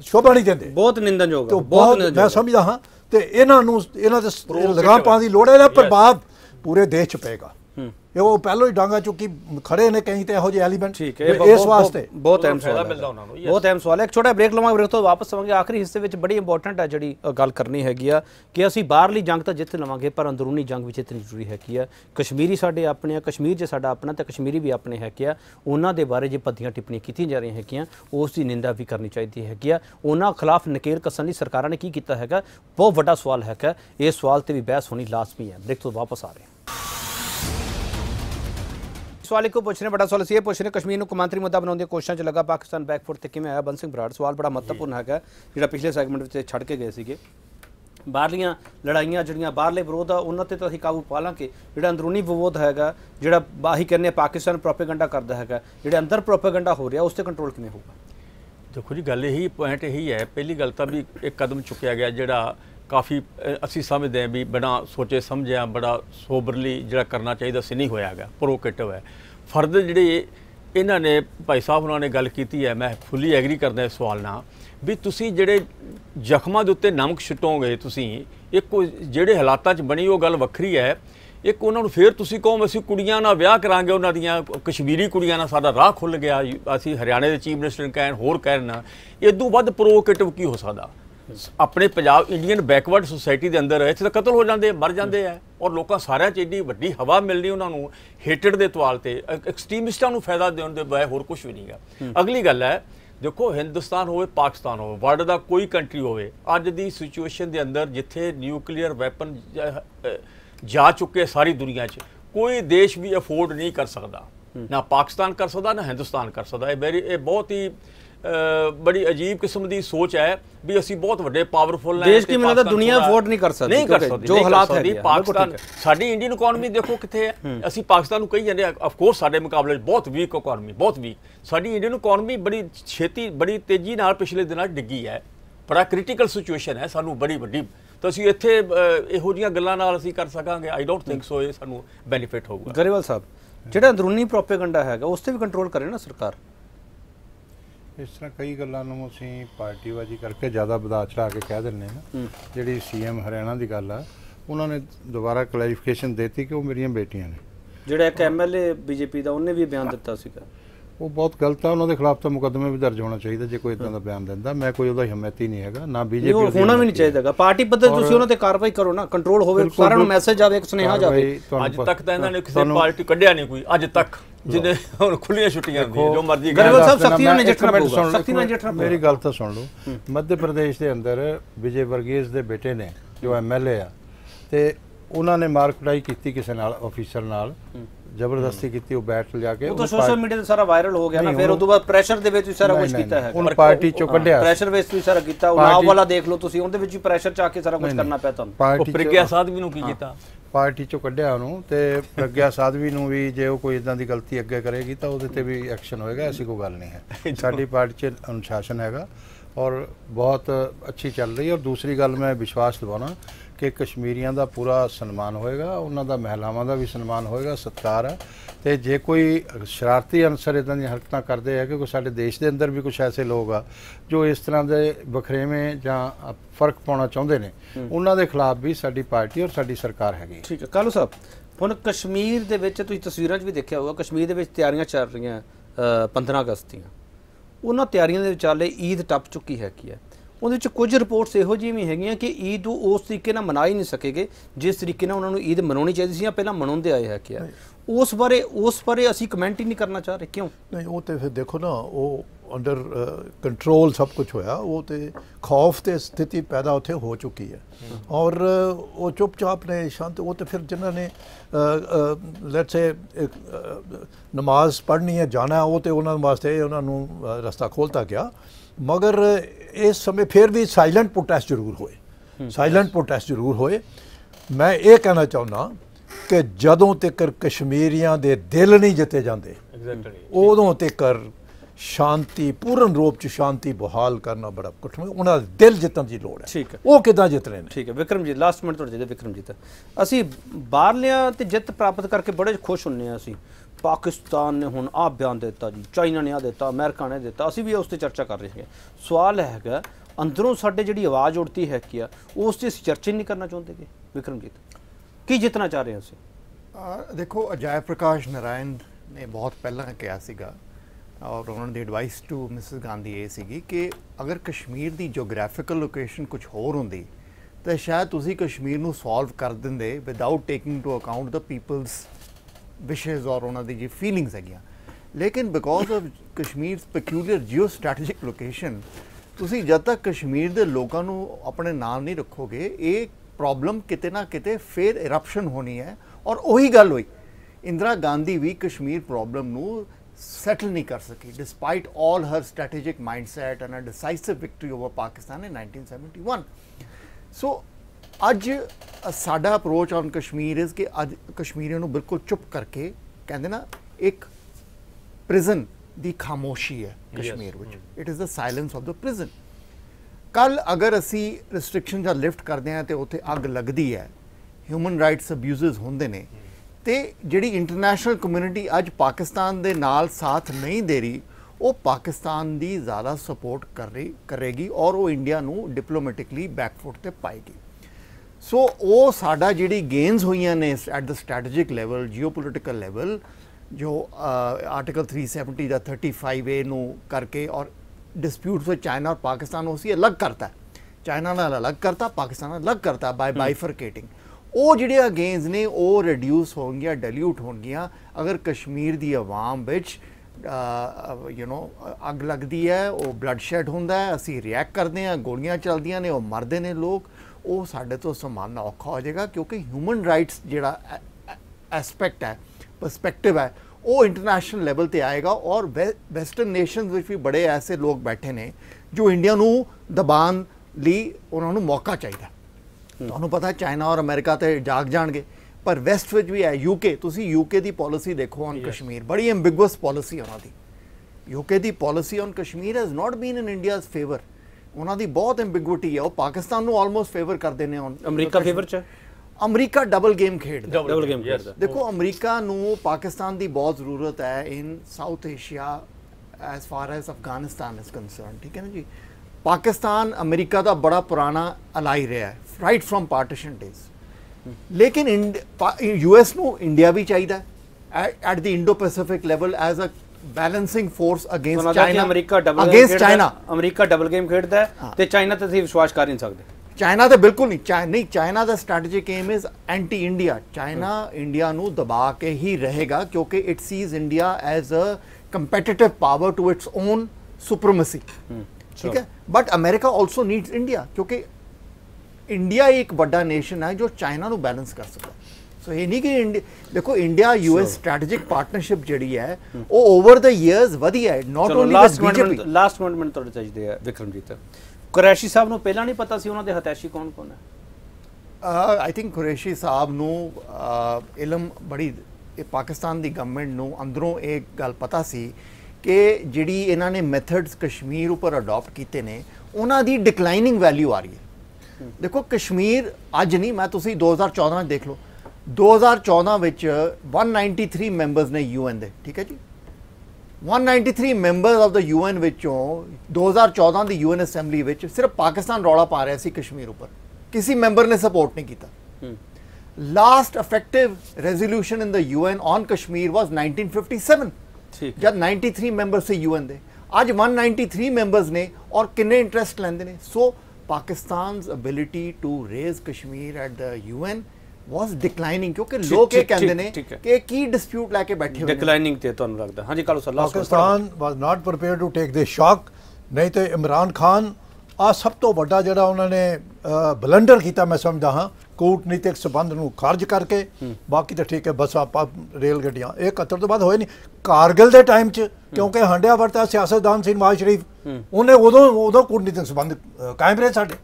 ਸ਼ੋਭਾ ਨਹੀਂ ਦਿੰਦੇ। ਬਹੁਤ ਨਿੰਦਨਯੋਗ ਤੇ ਹੈ ਬਹੁਤ ਮੈਂ ਸਮਝਦਾ ਹਾਂ ਤੇ ਇਹਨਾਂ ਨੂੰ ਇਹਨਾਂ ਦੇ ਲਗਾਮ ਪਾਉਣ ਦੀ ਲੋੜ ਹੈ ਇਹਦਾ. ਪ੍ਰਭਾਵ ਪੂਰੇ ਦੇਸ਼ 'ਚ ਪਏਗਾ। ਇਹ ਉਹ ਪਹਿਲਾਂ ਹੀ ਡਾਂਗਾ ਚੁੱਕੀ ਖੜੇ ਨੇ ਕहीं ਤੇ ਇਹੋ ਜਿਹੇ ਐਲੀਮੈਂਟ ਠੀਕ ਹੈ ਇਹ ਇਸ ਵਾਸਤੇ। ਬਹੁਤ ਅਹਿਮ ਸਵਾਲ ਮਿਲਦਾ ਹੈ ਉਹਨਾਂ ਨੂੰ, yes. ਬਹੁਤ ਅਹਿਮ ਸਵਾਲ ਹੈ। ਇੱਕ ਛੋਟਾ ਬ੍ਰੇਕ ਲਵਾਂਗੇ ਬ੍ਰੇਕ ਤੋਂ ਵਾਪਸ ਆਵਾਂਗੇ। ਆਖਰੀ ਹਿੱਸੇ ਵਿੱਚ ਬੜੀ ਇੰਪੋਰਟੈਂਟ ਹੈ ਜਿਹੜੀ ਗੱਲ ਕਰਨੀ ਹੈਗੀ ਆ ਕਿ ਅਸੀਂ ਬਾਹਰਲੀ ਜੰਗ ਤਾਂ ਜਿੱਤ ਲਵਾਂਗੇ ਪਰ ਅੰਦਰੂਨੀ ਜੰਗ ਵੀ ਜਿੱਤਣੀ ਜ਼ਰੂਰੀ ਹੈਗੀ ਆ। ਕਸ਼ਮੀਰੀ ਸਾਡੇ ਆਪਣੇ ਆ ਕਸ਼ਮੀਰ ਜੇ ਸਾਡਾ ਆਪਣਾ ਤੇ ਕਸ਼ਮੀਰੀ ਵੀ ਆਪਣੇ ਹੈਗੇ ਆ। ਉਹਨਾਂ ਦੇ ਬਾਰੇ ਜੇ ਪੱਦੀਆਂ ਟਿੱਪਣੀਆਂ ਕੀਤੀਆਂ ਜਾ ਰਹੀਆਂ ਹੈਗੀਆਂ ਉਸ ਦੀ ਨਿੰਦਾ ਵੀ ਕਰਨੀ ਚਾਹੀਦੀ ਹੈਗੀ ਆ। ਉਹਨਾਂ ਖਿਲਾਫ ਨਕੇਲ ਕੱਸਣ ਲਈ ਸਰਕਾਰਾਂ ਨੇ ਕੀ ਕੀਤਾ ਹੈਗਾ? ਬਹੁਤ ਵੱਡਾ ਸਵਾਲ ਹੈਗਾ। ਇਹ ਸਵਾਲ ਤੇ ਵੀ ਬਹਿਸ ਹੋਣੀ ਲਾਜ਼ਮੀ ਹੈ। ਬ੍ਰੇਕ ਤੋਂ ਵਾਪਸ ਆ ਰਹੇ ਹਾਂ। ਸਵਾਲ ਇੱਕੋ ਪੁੱਛ ਰਹੇ ਬੜਾ ਸਵਾਲ ਸੀ ਇਹ ਪੁੱਛ ਰਹੇ ਕਸ਼ਮੀਰ ਨੂੰ ਕੌਮਾਂਤਰੀ ਮੁੱਦਾ ਬਣਾਉਣ ਦੀਆਂ ਕੋਸ਼ਿਸ਼ਾਂ 'ਚ ਲੱਗਾ ਪਾਕਿਸਤਾਨ ਬੈਕਫੁੱਟ ਤੇ ਕਿਵੇਂ ਆਇਆ ਬੰਦ ਸਿੰਘ ਬਰਾੜ? ਸਵਾਲ ਬੜਾ ਮਹੱਤਵਪੂਰਨ ਹੈਗਾ, ਜਿਹੜਾ ਪਿਛਲੇ ਸੈਗਮੈਂਟ ਵਿੱਚ ਛੱਡ ਕੇ ਗਏ ਸੀਗੇ। ਬਾਹਰਲੀਆਂ ਲੜਾਈਆਂ ਜਿਹੜੀਆਂ ਬਾਹਰਲੇ ਵਿਰੋਧ ਆ, ਉਹਨਾਂ ਤੇ ਤਾਂ ਅਸੀਂ ਕਾਬੂ ਪਾ ਲਾਂਗੇ। ਜਿਹੜਾ ਅੰਦਰੂਨੀ ਵਿਰੋਧ ਹੈਗਾ, ਜਿਹੜਾ ਬਾਹੀ ਕਹਿੰਦੇ ਆ ਪਾਕਿਸਤਾਨ ਪ੍ਰੋਪੇਗੈਂਡਾ ਕਰਦਾ ਹੈਗਾ, ਜਿਹੜੇ ਅੰਦਰ ਪ੍ਰੋਪੇਗੈਂਡਾ ਹੋ ਰਿਹਾ, ਉਸ ਤੇ ਕੰਟਰੋਲ ਕਿਵੇਂ ਹੋਊਗਾ? ਦੇਖੋ ਜੀ, ਗੱਲ ਇਹੀ ਪੁਆਇੰਟ ਇਹੀ ਹੈ। ਪਹਿਲੀ ਗੱਲ ਤਾਂ ਵੀ ਇੱਕ ਕਦਮ ਚੁੱਕਿਆ ਗਿਆ ਜਿਹੜਾ ਕਾਫੀ ਅਸੀਂ ਸਮਝਦੇ ਹਾਂ ਵੀ ਬੜਾ ਸੋਚੇ ਸਮਝਿਆ, ਬੜਾ ਸੋਬਰਲੀ ਜਿਹੜਾ ਕਰਨਾ ਚਾਹੀਦਾ ਸੀ, ਨਹੀਂ ਹੋਇਆ ਹੈਗਾ ਪ੍ਰੋਕੇਟਿਵ ਹੈ। ਫਰਦ ਜਿਹੜੇ ਇਹਨਾਂ ਨੇ, ਭਾਈ ਸਾਹਿਬ ਉਹਨਾਂ ਨੇ ਗੱਲ ਕੀਤੀ ਹੈ, ਮੈਂ ਫੁੱਲੀ ਐਗਰੀ ਕਰਦਾ ਇਸ ਸਵਾਲ ਨਾਲ, ਵੀ ਤੁਸੀਂ ਜਿਹੜੇ ਜ਼ਖਮਾਂ ਦੇ ਉੱਤੇ ਨਮਕ ਛਿੱਟੋਗੇ ਤੁਸੀਂ, ਇੱਕ ਜਿਹੜੇ ਹਾਲਾਤਾਂ 'ਚ ਬਣੀ ਉਹ ਗੱਲ ਵੱਖਰੀ ਹੈ, ਇੱਕ ਉਹਨਾਂ ਨੂੰ ਫੇਰ ਤੁਸੀਂ ਕਹੋ ਅਸੀਂ ਕੁੜੀਆਂ ਨਾਲ ਵਿਆਹ ਕਰਾਂਗੇ, ਉਹਨਾਂ ਦੀਆਂ ਕਸ਼ਮੀਰੀ ਕੁੜੀਆਂ ਨਾਲ ਸਾਡਾ ਰਾਹ ਖੁੱਲ ਗਿਆ, ਅਸੀਂ ਹਰਿਆਣੇ ਦੇ ਚੀਫ ਮਿਨਿਸਟਰ ਨੂੰ ਕਹਿਣ, ਹੋਰ ਕਹਿਣ ਇਦੋਂ ਵੱਧ ਪ੍ਰੋਕੇਟਿਵ ਕੀ ਹੋ ਸਕਦਾ? ਆਪਣੇ ਪੰਜਾਬ ਇੰਡੀਅਨ ਬੈਕਵਰਡ ਸੁਸਾਇਟੀ ਦੇ ਅੰਦਰ ਇੱਥੇ ਤਾਂ ਕਤਲ ਹੋ ਜਾਂਦੇ ਮਰ ਜਾਂਦੇ ਆ। ਔਰ ਲੋਕਾਂ ਸਾਰਿਆਂ 'ਚ ਏਡੀ ਵੱਡੀ ਹਵਾ ਮਿਲਣੀ ਉਹਨਾਂ ਨੂੰ ਹੇਟਡ ਦੇ ਤਵਾਲ ਤੇ ਐਕਸਟ੍ਰੀਮਿਸਟਾਂ ਨੂੰ ਫਾਇਦਾ ਦੇਣ ਦੇ ਬਜਾਏ ਹੋਰ ਕੁਝ ਵੀ ਨਹੀਂਗਾ ਅਗਲੀ ਗੱਲ ਹੈ ਦੇਖੋ ਹਿੰਦੁਸਤਾਨ ਹੋਵੇ ਪਾਕਿਸਤਾਨ ਹੋਵੇ ਵਰਲਡ ਦਾ ਕੋਈ ਕੰਟਰੀ ਹੋਵੇ ਅੱਜ ਦੀ ਸਿਚੁਏਸ਼ਨ ਦੇ ਅੰਦਰ ਜਿੱਥੇ ਨਿਊਕਲੀਅਰ ਵੈਪਨ ਜਾ ਚੁੱਕੇ ਸਾਰੀ ਦੁਨੀਆ 'ਚ ਕੋਈ ਦੇਸ਼ ਵੀ ਅਫੋਰਡ ਨਹੀਂ ਕਰ ਸਕਦਾ। ਨਾ ਪਾਕਿਸਤਾਨ ਕਰ ਸਕਦਾ ਨਾ ਹਿੰਦੁਸਤਾਨ ਕਰ ਸਕਦਾ। ਇਹ ਇਹ ਬਹੁਤ ਹੀ ਬੜੀ ਅਜੀਬ ਕਿਸਮ ਦੀ ਸੋਚ ਹੈ ਵੀ ਅਸੀਂ ਬਹੁਤ ਵੱਡੇ ਪਾਵਰਫੁਲ ਨੇ ਦੇਸ਼ ਕੀ ਪਾਕਿਸਤਾਨ ਦੁਨੀਆ afford ਨਹੀਂ ਕਰ ਸਕਦੀ, ਨਹੀਂ ਕਰ ਕਿਉਂਕਿ ਸਕਦੀ ਜੋ ਹਾਲਾਤ ਬਿਲਕੁਲ ਪਾਕਿਸਤਾਨ ਹੈ। ਸਾਡੀ ਇੰਡੀਅਨ ਇਕਨੋਮੀ ਦੇਖੋ ਕਿੱਥੇ ਹੈ। ਅਸੀਂ ਪਾਕਿਸਤਾਨ ਨੂੰ ਕਹੀ ਜਾਂਦੇ ਆ ਆਫ ਕੋਰਸ ਸਾਡੇ ਮੁਕਾਬਲੇ ਬਹੁਤ ਵੀਕ ਇਕਨੋਮੀ ਬਹੁਤ ਵੀਕ ਸਾਡੀ ਇੰਡੀਅਨ ਇਕਨੋਮੀ ਬੜੀ ਛੇਤੀ ਬੜੀ ਤੇਜ਼ੀ ਨਾਲ ਪਿਛਲੇ ਦਿਨਾਂ ਡਿੱਗੀ ਹੈ। ਬੜਾ ਕ੍ਰਿਟੀਕਲ ਸਿਚੁਏਸ਼ਨ ਹੈ ਸਾਨੂੰ ਬੜੀ ਵੱਡੀ ਤਾਂ ਅਸੀਂ ਇੱਥੇ ਇਹੋ ਜੀਆਂ ਗੱਲਾਂ ਨਾਲ ਅਸੀਂ ਕਰ ਸਕਾਂਗੇ। ਆਈ ਡੋਂਟ ਥਿੰਕ ਸੋ ਇਹ ਸਾਨੂੰ ਬੈਨੀਫਿਟ ਹੋਊਗਾ। ਗਰੇਵਾਲ ਸਾਹਿਬ ਜਿਹੜਾ ਅੰਦਰੂਨੀ ਪ੍ਰੋਪੇਗੈਂਡਾ ਹੈਗਾ ਉਸ ਤੇ ਵੀ ਕੰਟਰੋਲ ਕਰੇ ਨਾ ਸਰਕਾਰ। ਇਸ ਤਰ੍ਹਾਂ ਕਈ ਗੱਲਾਂ ਨੂੰ ਅਸੀਂ ਪਾਰਟੀਬਾਜ਼ੀ ਕਰਕੇ ਜ਼ਿਆਦਾ ਵਧਾ ਚੜਾ ਕੇ ਕਹਿ ਦਿੰਨੇ ਨਾ। ਜਿਹੜੀ ਸੀਐਮ ਹਰਿਆਣਾ ਦੀ ਗੱਲ ਆ ਉਹਨਾਂ ਨੇ ਦੁਬਾਰਾ ਕਲੈਰੀਫਿਕੇਸ਼ਨ ਦਿੱਤੀ ਕਿ ਉਹ ਮੇਰੀਆਂ ਬੇਟੀਆਂ ਨੇ। ਜਿਹੜਾ ਇੱਕ ਐਮਐਲਏ ਬੀਜੇਪੀ ਦਾ ਉਹਨੇ ਵੀ ਬਿਆਨ ਦਿੱਤਾ ਸੀਗਾ। ਉਹ ਬਹੁਤ ਗਲਤ ਆ ਉਹਨਾਂ ਦੇ ਖਿਲਾਫ ਤਾਂ ਮੁਕੱਦਮੇ ਵੀ ਦਰਜ ਹੋਣਾ ਚਾਹੀਦਾ ਜੇ ਕੋਈ ਇਦਾਂ ਦਾ ਬਿਆਨ ਦਿੰਦਾ। ਮੈਂ ਕੋਈ ਉਹਦਾ ਹਮਾਇਤੀ ਨਹੀਂ ਹੈਗਾ ਨਾ ਬੀਜੇਪੀ ਉਹ ਹੋਣਾ ਵੀ ਨਹੀਂ ਚਾਹੀਦਾਗਾ ਪਾਰਟੀ ਪੱਧਰ ਤੇ ਤੁਸੀਂ ਉਹਨਾਂ ਤੇ ਕਾਰਵਾਈ ਕਰੋ ਨਾ ਕੰਟਰੋਲ ਹੋਵੇ ਸਾਰਿਆਂ ਨੂੰ। ਮੈਸੇਜ ਆਵੇ ਇੱਕ ਸੁਨੇਹਾ ਜਾਵੇ। ਅੱਜ ਤੱਕ ਤਾਂ ਇਹਨਾਂ ਨੇ ਕਿਸੇ ਪਾਰਟੀ ਕੱਢਿਆ ਨਹੀਂ ਕੋਈ ਅੱਜ ਤੱਕ। ਜਿਹਨੇ ਹੁਣ ਖੁੱਲੀਆਂ ਛੁੱਟੀਆਂ ਹੁੰਦੀਆਂ ਜੋ ਮਰਜ਼ੀ ਗਰੇਵਾਲ ਕਰ। ਸਾਹਿਬ, ਸਖਤੀ ਨਾਲ ਨਜਿੱਠਣਾ ਪਊਗਾ, ਸੁਣ ਲਓ, ਸਖਤੀ ਨਾਲ ਨਜਿੱਠਣਾ ਮੇਰੀ ਗੱਲ ਤਾਂ ਸੁਣ ਲਓ। ਮੱਧ ਪ੍ਰਦੇਸ਼ ਦੇ ਅੰਦਰ ਵਿਜੇ ਵਰਗੀਜ਼ ਦੇ ਬੇਟੇ ਨੇ ਜੋ ਐਮਐਲਏ ਆ। ਤੇ ਉਹਨਾਂ ਨੇ ਮਾਰ ਕੁਟਾਈ ਕੀਤੀ ਕਿਸੇ ਨਾਲ ਆਫੀਸਰ ਨਾਲ। ਜ਼ਬਰਦਸਤੀ ਕੀਤੀ ਉਹ ਬੈਟ ਲਿਆ ਕੇ ਉਹ ਤਾਂ ਸੋਸ਼ਲ ਮੀਡੀਆ ਤੇ ਸਾਰਾ ਵਾਇਰਲ ਹੋ ਗਿਆ ਨਾ ਫਿਰ ਉਸ ਤੋਂ ਬਾਅਦ ਪ੍ਰੈਸ਼ਰ ਦੇ ਵਿੱਚ ਵੀ ਸਾਰਾ ਕੁਝ ਕੀਤਾ ਹੈ ਉਹਨੂੰ ਪਾਰਟੀ ਚੋਂ ਕੱਢਿਆ। ਪ੍ਰੈਸ਼ਰ ਵਿੱਚ ਵੀ ਸਾਰਾ ਕੀਤਾ ਉਹ ਨਾਮ ਵਾਲਾ ਦੇਖ ਲਓ ਤੁਸੀਂ ਉਹਦੇ ਵਿੱਚ ਵੀ ਪ੍ਰੈਸ਼ਰ ਚ ਆ ਕੇ ਸਾਰਾ ਕੁਝ ਕਰਨਾ ਪਿਆ ਤੁਹਾਨੂੰ। ਉਹ ਪਾਰਟੀ ਪ੍ਰਗਿਆ ਸਾਧਵੀ ਨੂੰ ਕੀ ਕੀਤਾ? ਪਾਰਟੀ ਚੋਂ ਕੱਢਿਆ ਉਹਨੂੰ ਤੇ ਪ੍ਰਗਿਆ ਸਾਧਵੀ ਨੂੰ ਵੀ ਜੇ ਉਹ ਕੋਈ ਇਦਾਂ ਦੀ ਗਲਤੀ ਅੱਗੇ ਕਰੇਗੀ ਤਾਂ ਉਹਦੇ ਤੇ ਵੀ ਐਕਸ਼ਨ ਹੋਏਗਾ ਐਸੀ ਕੋਈ ਗੱਲ ਨਹੀਂ ਹੈ। *laughs* ਸਾਡੀ ਪਾਰਟੀ 'ਚ ਅਨੁਸ਼ਾਸਨ ਹੈਗਾ ਔਰ ਬਹੁਤ ਅੱਛੀ ਚੱਲ ਰਹੀ ਹੈ। ਔਰ ਦੂਸਰੀ ਗੱਲ ਮੈਂ ਵਿਸ਼ਵਾਸ ਦਿਵਾਉਣਾ ਕਿ ਕਸ਼ਮੀਰੀਆਂ ਦਾ ਪੂਰਾ ਸਨਮਾਨ ਹੋਏਗਾ ਉਹਨਾਂ ਦਾ ਮਹਿਲਾਵਾਂ ਦਾ ਵੀ ਸਨਮਾਨ ਹੋਏਗਾ ਸਤਿਕਾਰ ਹੈ। ਤੇ ਜੇ ਕੋਈ ਸ਼ਰਾਰਤੀ ਅਨਸਰ ਇਦਾਂ ਦੀਆਂ ਹਰਕਤਾਂ ਕਰਦੇ ਆ ਕਿ ਕੋਈ ਸਾਡੇ ਦੇਸ਼ ਦੇ ਅੰਦਰ ਵੀ ਕੁਝ ਐਸੇ ਲੋਕ ਆ ਜੋ ਇਸ ਤਰ੍ਹਾਂ ਦੇ ਵਖਰੇਵੇਂ ਜਾਂ ਫ਼ਰਕ ਪਾਉਣਾ ਚਾਹੁੰਦੇ ਨੇ ਉਹਨਾਂ ਦੇ ਖਿਲਾਫ ਵੀ ਸਾਡੀ ਪਾਰਟੀ ਔਰ ਸਾਡੀ ਸਰਕਾਰ ਹੈਗੀ ਹੈ। ਠੀਕ ਹੈ। ਕਾਲੂ ਸਾਹਿਬ ਹੁਣ ਕਸ਼ਮੀਰ ਦੇ ਵਿੱਚ ਤੁਸੀਂ ਤਸਵੀਰਾਂ 'ਚ ਵੀ ਦੇਖਿਆ ਹੋਊਗਾ ਕਸ਼ਮੀਰ ਦੇ ਵਿੱਚ ਤਿਆਰੀਆਂ ਚੱਲ ਰਹੀਆਂ ਅ, 15 ਅਗਸਤ ਦੀਆਂ। ਉਹਨਾਂ ਤਿਆਰੀਆਂ ਦੇ ਵਿਚਾਲੇ ਈਦ ਟੱਪ ਚੁੱਕੀ ਹੈ ਕੀ ਹੈ? ਉਹਦੇ ਵਿੱਚ ਕੁਝ ਰਿਪੋਰਟਸ ਇਹੋ ਜਿਹੀਆਂ ਵੀ ਹੈਗੀਆਂ ਕਿ ਈਦ ਨੂੰ ਉਸ ਤਰੀਕੇ ਨਾਲ ਮਨਾ ਹੀ ਨਹੀਂ ਸਕੇਗੇ ਜਿਸ ਤਰੀਕੇ ਨਾਲ ਉਹਨਾਂ ਨੂੰ ਈਦ ਮਨਾਉਣੀ ਚਾਹੀਦੀ ਸੀ ਜਾਂ ਪਹਿਲਾਂ ਮਨਾਉਂਦੇ ਆਏ ਹੈ ਕੀ ਉਸ ਬਾਰੇ ਉਸ ਬਾਰੇ ਅਸੀਂ ਕਮੈਂਟ ਹੀ ਨਹੀਂ ਕਰਨਾ ਚਾਹ ਰਹੇ ਕਿਉਂ? ਨਹੀਂ ਉਹ ਤੇ ਫਿਰ ਦੇਖੋ ਨਾ ਉਹ ਅੰਡਰ ਕੰਟਰੋਲ ਸਭ ਕੁਝ ਹੋਇਆ ਉਹ ਤੇ ਖੌਫ ਤੇ ਸਥਿਤੀ ਪੈਦਾ ਉੱਥੇ ਹੋ ਚੁੱਕੀ ਹੈ। ਔਰ ਉਹ ਚੁੱਪਚਾਪ ਨੇ ਸ਼ਾਂਤ ਉਹ ਤੇ ਫਿਰ ਜਿਨ੍ਹਾਂ ਨੇ ਲੈਟਸ ਸੇ ਨਮਾਜ਼ ਪੜ੍ਹਨੀ ਹੈ ਜਾਣਾ ਉਹ ਤੇ ਉਹਨਾਂ ਵਾਸਤੇ ਉਹਨਾਂ ਨੂੰ ਰਸਤਾ ਖੋਲਤਾ ਗਿਆ। ਮਗਰ ਇਸ ਸਮੇਂ ਫਿਰ ਵੀ ਸਾਇਲੈਂਟ ਪ੍ਰੋਟੈਸਟ ਜ਼ਰੂਰ ਹੋਏ। ਸਾਇਲੈਂਟ ਪ੍ਰੋਟੈਸਟ ਜ਼ਰੂਰ ਹੋਏ। ਮੈਂ ਇਹ ਕਹਿਣਾ ਚਾਹੁੰਦਾ ਕਿ ਜਦੋਂ ਤੱਕ ਕਸ਼ਮੀਰੀਆਂ ਦੇ ਦਿਲ ਨਹੀਂ ਜਿੱਤੇ ਜਾਂਦੇ ਉਦੋਂ ਤੱਕ ਸ਼ਾਂਤੀ ਪੂਰਨ ਰੂਪ ਚ ਸ਼ਾਂਤੀ ਬਹਾਲ ਕਰਨਾ ਬੜਾ ਕਠਿਨ। ਉਹਨਾਂ ਦਾ ਦਿਲ ਜਿੱਤਣ ਦੀ ਲੋੜ ਹੈ। ਠੀਕ ਹੈ। ਉਹ ਕਿਦਾਂ ਜਿੱਤ ਰਹੇ ਨੇ? ਠੀਕ ਹੈ। ਵਿਕਰਮਜੀਤ ਲਾਸਟ ਮਿੰਟ ਤੁਹਾਡੇ ਜਿਹਦੇ ਵਿਕਰਮਜੀਤ ਅਸੀਂ ਬਾਹਰਲਿਆਂ ਤੇ ਜਿੱਤ ਪ੍ਰਾਪਤ ਕਰਕੇ ਬੜੇ ਖੁਸ਼ ਹੁੰਨੇ ਆ ਅਸੀਂ। ਪਾਕਿਸਤਾਨ ਨੇ ਹੁਣ ਆਹ ਬਿਆਨ ਦਿੱਤਾ ਜੀ, ਚਾਈਨਾ ਨੇ ਆ ਦਿੱਤਾ, ਅਮਰੀਕਾ ਨੇ ਦਿੱਤਾ, ਅਸੀਂ ਵੀ ਉਸ ਤੇ ਚਰਚਾ ਕਰ ਰਹੇ ਹਾਂ ਸਵਾਲ ਹੈਗਾ, ਅੰਦਰੋਂ ਸਾਡੇ ਜਿਹੜੀ ਆਵਾਜ਼ ਉੱਠਦੀ ਹੈ ਕੀ ਆ, ਉਸ ਤੇ ਅਸੀਂ ਚਰਚਾ ਹੀ ਨਹੀਂ ਕਰਨਾ ਚਾਹੁੰਦੇ ਕਿ, ਵਿਕਰਮਜੀਤ, ਕੀ ਜਿੱਤਣਾ ਚਾਹ ਰਹੇ ਹਾਂ ਅਸੀਂ ਦੇਖੋ ਅਜੈ ਪ੍ਰਕਾਸ਼ ਨਾਰਾਇਣ ਨੇ ਬਹੁਤ ਪਹਿਲਾਂ ਕਿਹਾ ਸੀਗਾ, ਔਰ ਉਹਨਾਂ ਦੀ ਐਡਵਾਈਸ ਟੂ ਮਿਸਿਸ ਗਾਂਧੀ ਇਹ ਸੀਗੀ ਕਿ ਅਗਰ ਕਸ਼ਮੀਰ ਦੀ ਜੀਓਗ੍ਰਾਫੀਕਲ ਲੋਕੇਸ਼ਨ ਕੁਝ ਹੋਰ ਹੁੰਦੀ, ਤਾਂ ਸ਼ਾਇਦ ਤੁਸੀਂ ਕਸ਼ਮੀਰ ਨੂੰ ਸੋਲਵ ਕਰ ਦਿੰਦੇ without taking to account the people's wishes ਔਰ ਉਹਨਾਂ ਦੀ ਜੀ ਫੀਲਿੰਗਸ ਹੈਗੀਆਂ। ਲੇਕਿਨ because of Kashmir's peculiar geostrategic location ਤੁਸੀਂ ਜਦ ਤੱਕ ਕਸ਼ਮੀਰ ਦੇ ਲੋਕਾਂ ਨੂੰ ਆਪਣੇ ਨਾਲ ਨਹੀਂ ਰੱਖੋਗੇ, ਇਹ ਪ੍ਰੋਬਲਮ ਕਿਤੇ ਨਾ ਕਿਤੇ ਫੇਰ ਇਰਪਸ਼ਨ ਹੋਣੀ ਹੈ ਔਰ ਉਹੀ ਗੱਲ ਹੋਈ। ਇੰਦਰਾ ਗਾਂਧੀ ਵੀ ਕਸ਼ਮੀਰ ਪ੍ਰੋਬਲਮ ਨੂੰ ਸੈਟਲ ਨਹੀਂ ਕਰ ਸਕੀ despite all her strategic mindset and a decisive victory over Pakistan in 1971 so ਅੱਜ ਸਾਡਾ ਅਪਰੋਚ ਔਨ ਕਸ਼ਮੀਰ ਇਜ਼ ਕਿ ਅੱਜ ਕਸ਼ਮੀਰੀਆਂ ਨੂੰ ਬਿਲਕੁਲ ਚੁੱਪ ਕਰਕੇ ਕਹਿੰਦੇ ਨਾ ਇੱਕ ਪ੍ਰਿਜ਼ਨ ਦੀ ਖਾਮੋਸ਼ੀ ਹੈ ਕਸ਼ਮੀਰ ਵਿੱਚ। It is the silence of the prison ਕੱਲ ਅਗਰ ਅਸੀਂ ਰੈਸਟ੍ਰਿਕਸ਼ਨ ਜਾਂ ਲਿਫਟ ਕਰਦੇ ਹਾਂ ਤੇ ਉੱਥੇ ਅੱਗ ਲੱਗਦੀ ਹੈ ਹਿਊਮਨ ਰਾਈਟਸ ਅਬਿਊਜ਼ਸ ਹੁੰਦੇ ਨੇ ਤੇ ਜਿਹੜੀ ਇੰਟਰਨੈਸ਼ਨਲ ਕਮਿਊਨਿਟੀ ਅੱਜ ਪਾਕਿਸਤਾਨ ਦੇ ਨਾਲ ਸਾਥ ਨਹੀਂ ਦੇ ਰਹੀ ਉਹ ਪਾਕਿਸਤਾਨ ਦੀ ਜ਼ਿਆਦਾ ਸਪੋਰਟ ਕਰ ਰਹੀ ਕਰੇਗੀ ਔਰ ਉਹ ਇੰਡੀਆ ਨੂੰ ਡਿਪਲੋਮੈਟਿਕਲੀ ਬੈਕਫੁੱਟ ਤੇ ਪਾਏਗੀ। ਸੋ ਉਹ ਸਾਡਾ ਜਿਹੜੀ ਗੇਨਸ ਹੋਈਆਂ ਨੇ at the strategic level geopolitical level ਜੋ ਆਰਟੀਕਲ 370 ਦਾ 35A ਨੂੰ ਕਰਕੇ ਔਰ ਡਿਸਪਿਊਟਸ ਵਿਦ ਚਾਈਨਾ ਔਰ ਪਾਕਿਸਤਾਨ ਨੂੰ ਅਸੀਂ ਅਲੱਗ ਕਰਤਾ ਚਾਈਨਾ ਨਾਲ ਅਲੱਗ ਕਰਤਾ ਪਾਕਿਸਤਾਨ ਨਾਲ ਅਲੱਗ ਕਰਤਾ ਬਾਈ ਬਾਈਫਰਕੇਟਿੰਗ ਉਹ ਜਿਹੜੀਆਂ ਗੇਨਸ ਨੇ ਉਹ ਰਿਡਿਊਸ ਹੋਣਗੀਆਂ ਡਿਲੂਟ ਹੋਣਗੀਆਂ। ਅਗਰ ਕਸ਼ਮੀਰ ਦੀ ਆਵਾਮ ਵਿੱਚ ਯੂ نو ਅੱਗ ਲੱਗਦੀ ਹੈ ਉਹ ਬਲੱਡ ਸ਼ੈਡ ਹੁੰਦਾ ਹੈ ਅਸੀਂ ਰਿਐਕਟ ਕਰਦੇ ਹਾਂ ਗੋਲੀਆਂ ਚੱਲਦੀਆਂ ਨੇ ਉਹ ਮਰਦੇ ਨੇ ਲੋਕ। ਉਹ ਸਾਡੇ ਤੋਂ ਸੰਭਾਲਣਾ ਔਖਾ ਹੋ ਜਾਏਗਾ ਕਿਉਂਕਿ ਹਿਊਮਨ ਰਾਈਟਸ ਜਿਹੜਾ ਐਸਪੈਕਟ ਹੈ ਪਰਸਪੈਕਟਿਵ ਹੈ ਉਹ ਇੰਟਰਨੈਸ਼ਨਲ ਲੈਵਲ ਤੇ ਆਏਗਾ ਔਰ ਵੈਸਟਰਨ ਨੇਸ਼ਨਸ ਵਿੱਚ ਵੀ ਬੜੇ ਐਸੇ ਲੋਕ ਬੈਠੇ ਨੇ ਜੋ ਇੰਡੀਆ ਨੂੰ ਦਬਾਉਣ ਲਈ ਉਹਨਾਂ ਨੂੰ ਮੌਕਾ ਚਾਹੀਦਾ। ਤੁਹਾਨੂੰ ਪਤਾ ਚਾਈਨਾ ਔਰ ਅਮਰੀਕਾ ਤੇ ਜਾਗ ਜਾਣਗੇ ਪਰ ਵੈਸਟ ਵਿੱਚ ਵੀ ਹੈ ਯੂਕੇ ਤੁਸੀਂ ਯੂਕੇ ਦੀ ਪਾਲਿਸੀ ਦੇਖੋ ਔਨ ਕਸ਼ਮੀਰ ਬੜੀ ਐਂਬਿਗੁਅਸ ਪਾਲਿਸੀ ਉਹਨਾਂ ਦੀ। UK the policy on Kashmir has not been in India's favour ਉਹਨਾਂ ਦੀ ਬਹੁਤ ਐਂਬਿਗੁਇਟੀ ਹੈ। ਉਹ ਪਾਕਿਸਤਾਨ ਨੂੰ ਆਲਮੋਸਟ ਫੇਵਰ ਕਰਦੇ ਨੇ ਅਮਰੀਕਾ ਫੇਵਰ ਚ ਹੈ? ਅਮਰੀਕਾ ਡਬਲ ਗੇਮ ਖੇਡਦਾ ਡਬਲ ਗੇਮ ਖੇਡਦਾ ਦੇਖੋ ਅਮਰੀਕਾ ਨੂੰ ਪਾਕਿਸਤਾਨ ਦੀ ਬਹੁਤ ਜ਼ਰੂਰਤ ਹੈ in South Asia as far as Afghanistan is concern ਠੀਕ ਹੈ ਨਾ ਜੀ? ਪਾਕਿਸਤਾਨ ਅਮਰੀਕਾ ਦਾ ਬੜਾ ਪੁਰਾਣਾ ਅਲਾਈ ਰਿਹਾ ਹੈ ਰਾਈਟ ਫਰਮ ਪਾਰਟੀਸ਼ਨ ਡੇਜ਼ ਲੇਕਿਨ ਯੂਐਸ ਨੂੰ ਇੰਡੀਆ ਵੀ ਚਾਹੀਦਾ at the Indo Pacific level as a balancing force against China America double against China America double game ਖੇਡਦਾ ਹੈ ਤੇ ਚਾਈਨਾ ਤੇ ਤੁਸੀਂ ਵਿਸ਼ਵਾਸ ਕਰ ਨਹੀਂ ਸਕਦੇ। ਚਾਈਨਾ ਤਾਂ ਬਿਲਕੁਲ ਨਹੀਂ। ਚਾਈ ਨਹੀਂ China the strategic aim is anti India China India ਨੂੰ ਦਬਾ ਕੇ ਹੀ ਰਹੇਗਾ ਕਿਉਂਕਿ it sees India as a competitive power to its own supremacy ਠੀਕ ਹੈ? But America also needs India ਕਿਉਂਕਿ ਇੰਡੀਆ ਇੱਕ ਵੱਡਾ ਨੇਸ਼ਨ ਹੈ ਜੋ ਚਾਈਨਾ ਨੂੰ ਬੈਲੈਂਸ ਕਰ ਸਕਦਾ। ਸੋ ਇਹ ਨਹੀਂ ਕਿ ਦੇਖੋ ਇੰਡੀਆ ਯੂਐਸ ਸਟ੍ਰੈਟਜਿਕ ਪਾਰਟਨਰਸ਼ਿਪ ਜਿਹੜੀ ਹੈ ਉਹ ਓਵਰ ਦ ਇਅਰਸ ਵਧੀ ਹੈ not only last with minute BJP last minute ਮੈਨੂੰ ਤੁਹਾਡੇ ਚਾਹੀਦੇ ਆ ਵਿਕਰਮਜੀਤ ਕੁਰੈਸ਼ੀ ਸਾਹਿਬ ਨੂੰ ਪਹਿਲਾਂ ਨਹੀਂ ਪਤਾ ਸੀ ਉਹਨਾਂ ਦੇ ਹਤੈਸ਼ੀ ਕੌਣ ਕੌਣ ਹੈ ਆਈ ਥਿੰਕ ਕੁਰੇਸ਼ੀ ਸਾਹਿਬ ਨੂੰ ਇਲਮ ਬੜੀ ਇਹ ਪਾਕਿਸਤਾਨ ਦੀ ਗਵਰਨਮੈਂਟ ਨੂੰ ਅੰਦਰੋਂ ਇਹ ਗੱਲ ਪਤਾ ਸੀ ਕਿ ਜਿਹੜੀ ਇਹਨਾਂ ਨੇ ਮੈਥਡਸ ਕਸ਼ਮੀਰ ਉੱਪਰ ਅਡਾਪਟ ਕੀਤੇ ਨੇ ਉਹਨਾਂ ਦੀ ਡਿਕਲਾਈਨਿੰਗ ਵੈਲਿਊ ਆ ਰਹੀ ਹੈ ਦੇਖੋ ਕਸ਼ਮੀਰ ਅੱਜ ਨਹੀਂ ਮੈਂ ਤੁਸੀਂ 2014 ਚ ਦੇਖ ਲਓ 2014 ਵਿੱਚ 193 ਮੈਂਬਰਸ ਨੇ ਯੂਐਨ ਦੇ ਠੀਕ ਹੈ ਜੀ? 193 ਮੈਂਬਰਸ ਆਫ ਦਾ ਯੂਐਨ ਵਿੱਚੋਂ 2014 ਦੀ ਯੂਐਨ ਅਸੈਂਬਲੀ ਵਿੱਚ ਸਿਰਫ ਪਾਕਿਸਤਾਨ ਰੌਲਾ ਪਾ ਰਿਹਾ ਸੀ ਕਸ਼ਮੀਰ ਉੱਪਰ। ਕਿਸੇ ਮੈਂਬਰ ਨੇ ਸਪੋਰਟ ਨਹੀਂ ਕੀਤਾ। Last effective resolution in the UN on Kashmir was 1957 ਠੀਕ ਜਦ 93 ਮੈਂਬਰ ਸੀ ਯੂਐਨ ਦੇ। ਅੱਜ 193 ਮੈਂਬਰਸ ਨੇ ਔਰ ਕਿੰਨੇ ਇੰਟਰਸਟ ਲੈਂਦੇ ਨੇ। So Pakistan's ability to raise Kashmir at the UN was declining ਕਿਉਂਕਿ ਲੋਕ ਇਹ ਕਹਿੰਦੇ ਨੇ। ਕਿ ਕੀ ਡਿਸਪਿਊਟ ਲੈ ਕੇ ਬੈਠੇ ਹੋਏ ਡਿਕਲਾਈਨਿੰਗ ਤੇ ਤੁਹਾਨੂੰ ਲੱਗਦਾ ਹਾਂਜੀ Kalu sir last Pakistan was not prepared to take this shock ਨਹੀਂ ਤੇ ਇਮਰਾਨ ਖਾਨ ਆ ਸਭ ਤੋਂ ਵੱਡਾ ਜਿਹੜਾ ਉਹਨਾਂ ਨੇ ਬਲੰਡਰ ਕੀਤਾ ਮੈਂ ਸਮਝਦਾ ਹਾਂ ਕੂਟਨੀਤਿਕ ਸਬੰਧ ਨੂੰ ਖਾਰਜ ਕਰਕੇ ਬਾਕੀ ਤਾਂ ਠੀਕ ਹੈ ਬਸ ਆਪਾਂ ਰੇਲ ਗੱਡੀਆਂ ਇਹ 71 ਤੋਂ ਬਾਅਦ ਹੋਏ ਨਹੀਂ ਕਾਰਗਿਲ ਦੇ ਟਾਈਮ 'ਚ ਕਿਉਂਕਿ ਹੰਡਿਆ ਵਰਤਾ ਸਿਆਸਤਦਾਨ ਸੀ ਨਵਾਜ਼ ਸ਼ਰੀਫ ਉਹਨੇ ਉਦੋਂ ਉਦੋਂ ਕੂਟਨੀਤਿਕ ਸਬੰਧ ਕਾਇਮ ਰਹੇ ਸਾਡੇ।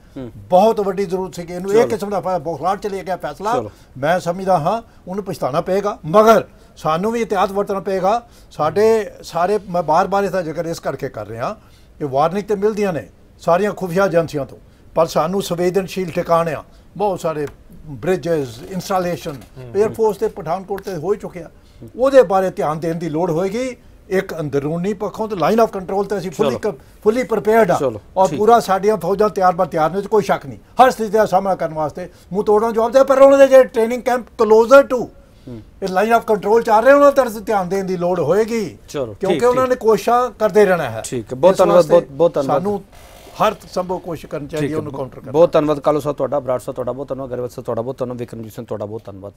ਬਹੁਤ ਵੱਡੀ ਜ਼ਰੂਰਤ ਸੀ ਕਿ ਇਹਨੂੰ ਇਹ ਕਿਸਮ ਦਾ ਬੁਖਲਾਟ ਚਲੇ ਗਿਆ ਫੈਸਲਾ। ਮੈਂ ਸਮਝਦਾ ਹਾਂ ਉਹਨੂੰ ਪਛਤਾਣਾ ਪਏਗਾ। ਮਗਰ ਸਾਨੂੰ ਵੀ ਇਤਿਹਾਸ ਵਰਤਣਾ ਪਏਗਾ। ਸਾਡੇ ਸਾਰੇ ਮੈਂ ਬਾਰ-ਬਾਰ ਇਸ ਦਾ ਜ਼ਿਕਰ ਇਸ ਕਰਕੇ ਕਰ ਰਿਹਾ ਇਹ ਵਾਰਨਿੰਗ ਤੇ ਮਿਲਦੀਆਂ ਨੇ ਸਾਰੀਆਂ ਖੁਫੀਆ ਏਜੰਸੀਆਂ ਤੋਂ। ਪਰ ਸਾਨੂੰ ਸੰਵੇਦਨਸ਼ੀਲ ਠਿਕਾਣਿਆਂ ਬਹੁਤ ਸਾਰੇ ਬ੍ਰਿਜਸ ਇੰਸਟਾਲੇਸ਼ਨ 에ਅਰਫੋਰਸ ਤੇ ਪਠਾਨਕੋਟ ਤੇ ਹੋ ਹੀ ਚੁੱਕਿਆ। ਉਹਦੇ ਬਾਰੇ ਧਿਆਨ ਦੇਣ ਦੀ ਲੋੜ ਹੋਏਗੀ। ਇੱਕ ਅੰਦਰੂਨੀ ਪੱਖੋਂ ਤੇ ਲਾਈਨ ਆਫ ਕੰਟਰੋਲ ਤੇ ਅਸੀਂ ਫੁੱਲੀ ਫੁੱਲੀ ਪ੍ਰਿਪੇਅਰਡ ਆ। ਔਰ। ਪੂਰਾ ਸਾਡੀਆਂ ਫੌਜਾਂ ਤਿਆਰ ਬਰ ਤਿਆਰ ਨੇ 'ਚ ਕੋਈ ਸ਼ੱਕ ਨਹੀਂ। ਹਰ ਸਥਿਤੀ ਦਾ ਸਾਹਮਣਾ ਕਰਨ ਵਾਸਤੇ ਮੂੰਹ ਤੋੜਨ ਜਵਾਬ ਦੇ ਪਰ ਉਹਨਾਂ ਦੇ ਜਿਹੜੇ ਟ੍ਰੇਨਿੰਗ ਕੈਂਪ ਕਲੋਜ਼ਰ ਟੂ ਇਹ ਲਾਈਨ ਆਫ ਕੰਟਰੋਲ ਚੱਲ ਰਹੇ ਉਹਨਾਂ ਤਰਫ ਧਿਆਨ ਦੇਣ ਦੀ ਲੋੜ ਹੋਏਗੀ। ਕਿਉਂਕਿ। ਉਹਨਾਂ ਨੇ ਕੋਸ਼ਿਸ਼ਾਂ ਕਰਦੇ ਰਹਿਣਾ ਹੈ। ਠੀਕ ਬਹੁਤ ਇਸ ਧੰਨਵਾਦ, ਬਹੁਤ- ਬਹੁਤ ਧੰਨਵਾਦ। ਸਾਨੂੰ ਹਰ ਸੰਭਵ ਕੋਸ਼ਿਸ਼ ਕਰਨੀ ਚਾਹੀਦੀ ਹੈ ਉਹਨੂੰ ਕਾਊਂਟਰ ਕਰਨਾ। ਬਹੁਤ ਧੰਨਵਾਦ ਕਾਲੂ ਸਾਹਿਬ ਤੁਹਾਡਾ ਬਰਾੜ ਸਾਹਿਬ ਤੁਹਾਡਾ ਬਹੁਤ ਧੰਨਵਾਦ ਗਰੇਵਾਲ ਸਾਹਿਬ ਤੁਹਾਡਾ ਬਹੁਤ ਧੰਨਵਾਦ ਵਿਕਰਮਜੀਤ ਸਿੰਘ ਤੁਹਾਡਾ ਬਹੁਤ ਧੰਨਵਾਦ।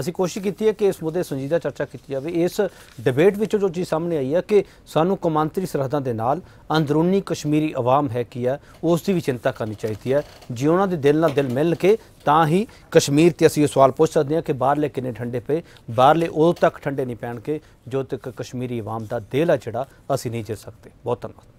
ਅਸੀਂ ਕੋਸ਼ਿਸ਼ ਕੀਤੀ ਹੈ ਕਿ ਇਸ ਮੁੱਦੇ ਸੰਜੀਦਾ ਚਰਚਾ ਕੀਤੀ ਜਾਵੇ। ਇਸ ਡਿਬੇਟ ਵਿੱਚੋਂ ਜੋ ਚੀਜ਼ ਸਾਹਮਣੇ ਆਈ ਹੈ ਕਿ ਸਾਨੂੰ ਕੌਮਾਂਤਰੀ ਸਰਹੱਦਾਂ ਦੇ ਨਾਲ ਅੰਦਰੂਨੀ ਕਸ਼ਮੀਰੀ ਆਵਾਮ ਹੈ ਕੀ ਹੈ ਉਸ ਦੀ ਵੀ ਚਿੰਤਾ ਕਰਨੀ ਚਾਹੀਦੀ ਹੈ। ਜੇ ਉਹਨਾਂ ਦੇ ਦਿਲ ਨਾਲ ਦਿਲ ਮਿਲ ਕੇ ਤਾਂ ਹੀ ਕਸ਼ਮੀਰ ਤੇ ਅਸੀਂ ਇਹ ਸਵਾਲ ਪੁੱਛ ਸਕਦੇ ਹਾਂ ਕਿ ਬਾਹਰਲੇ ਕਿੰਨੇ ਠੰਡੇ ਪਏ ਬਾਹਰਲੇ ਉਦੋਂ ਤੱਕ ਠੰਡੇ ਨਹੀਂ ਪੈਣਗੇ ਜੋ ਤੱਕ ਕਸ਼ਮੀਰੀ ਆਵਾਮ ਦਾ ਦਿਲ ਹੈ ਜਿਹੜਾ ਅਸੀਂ ਨਹੀਂ ਜਿੱਤ ਸਕਦੇ। ਬਹੁਤ ਧੰਨਵਾਦ।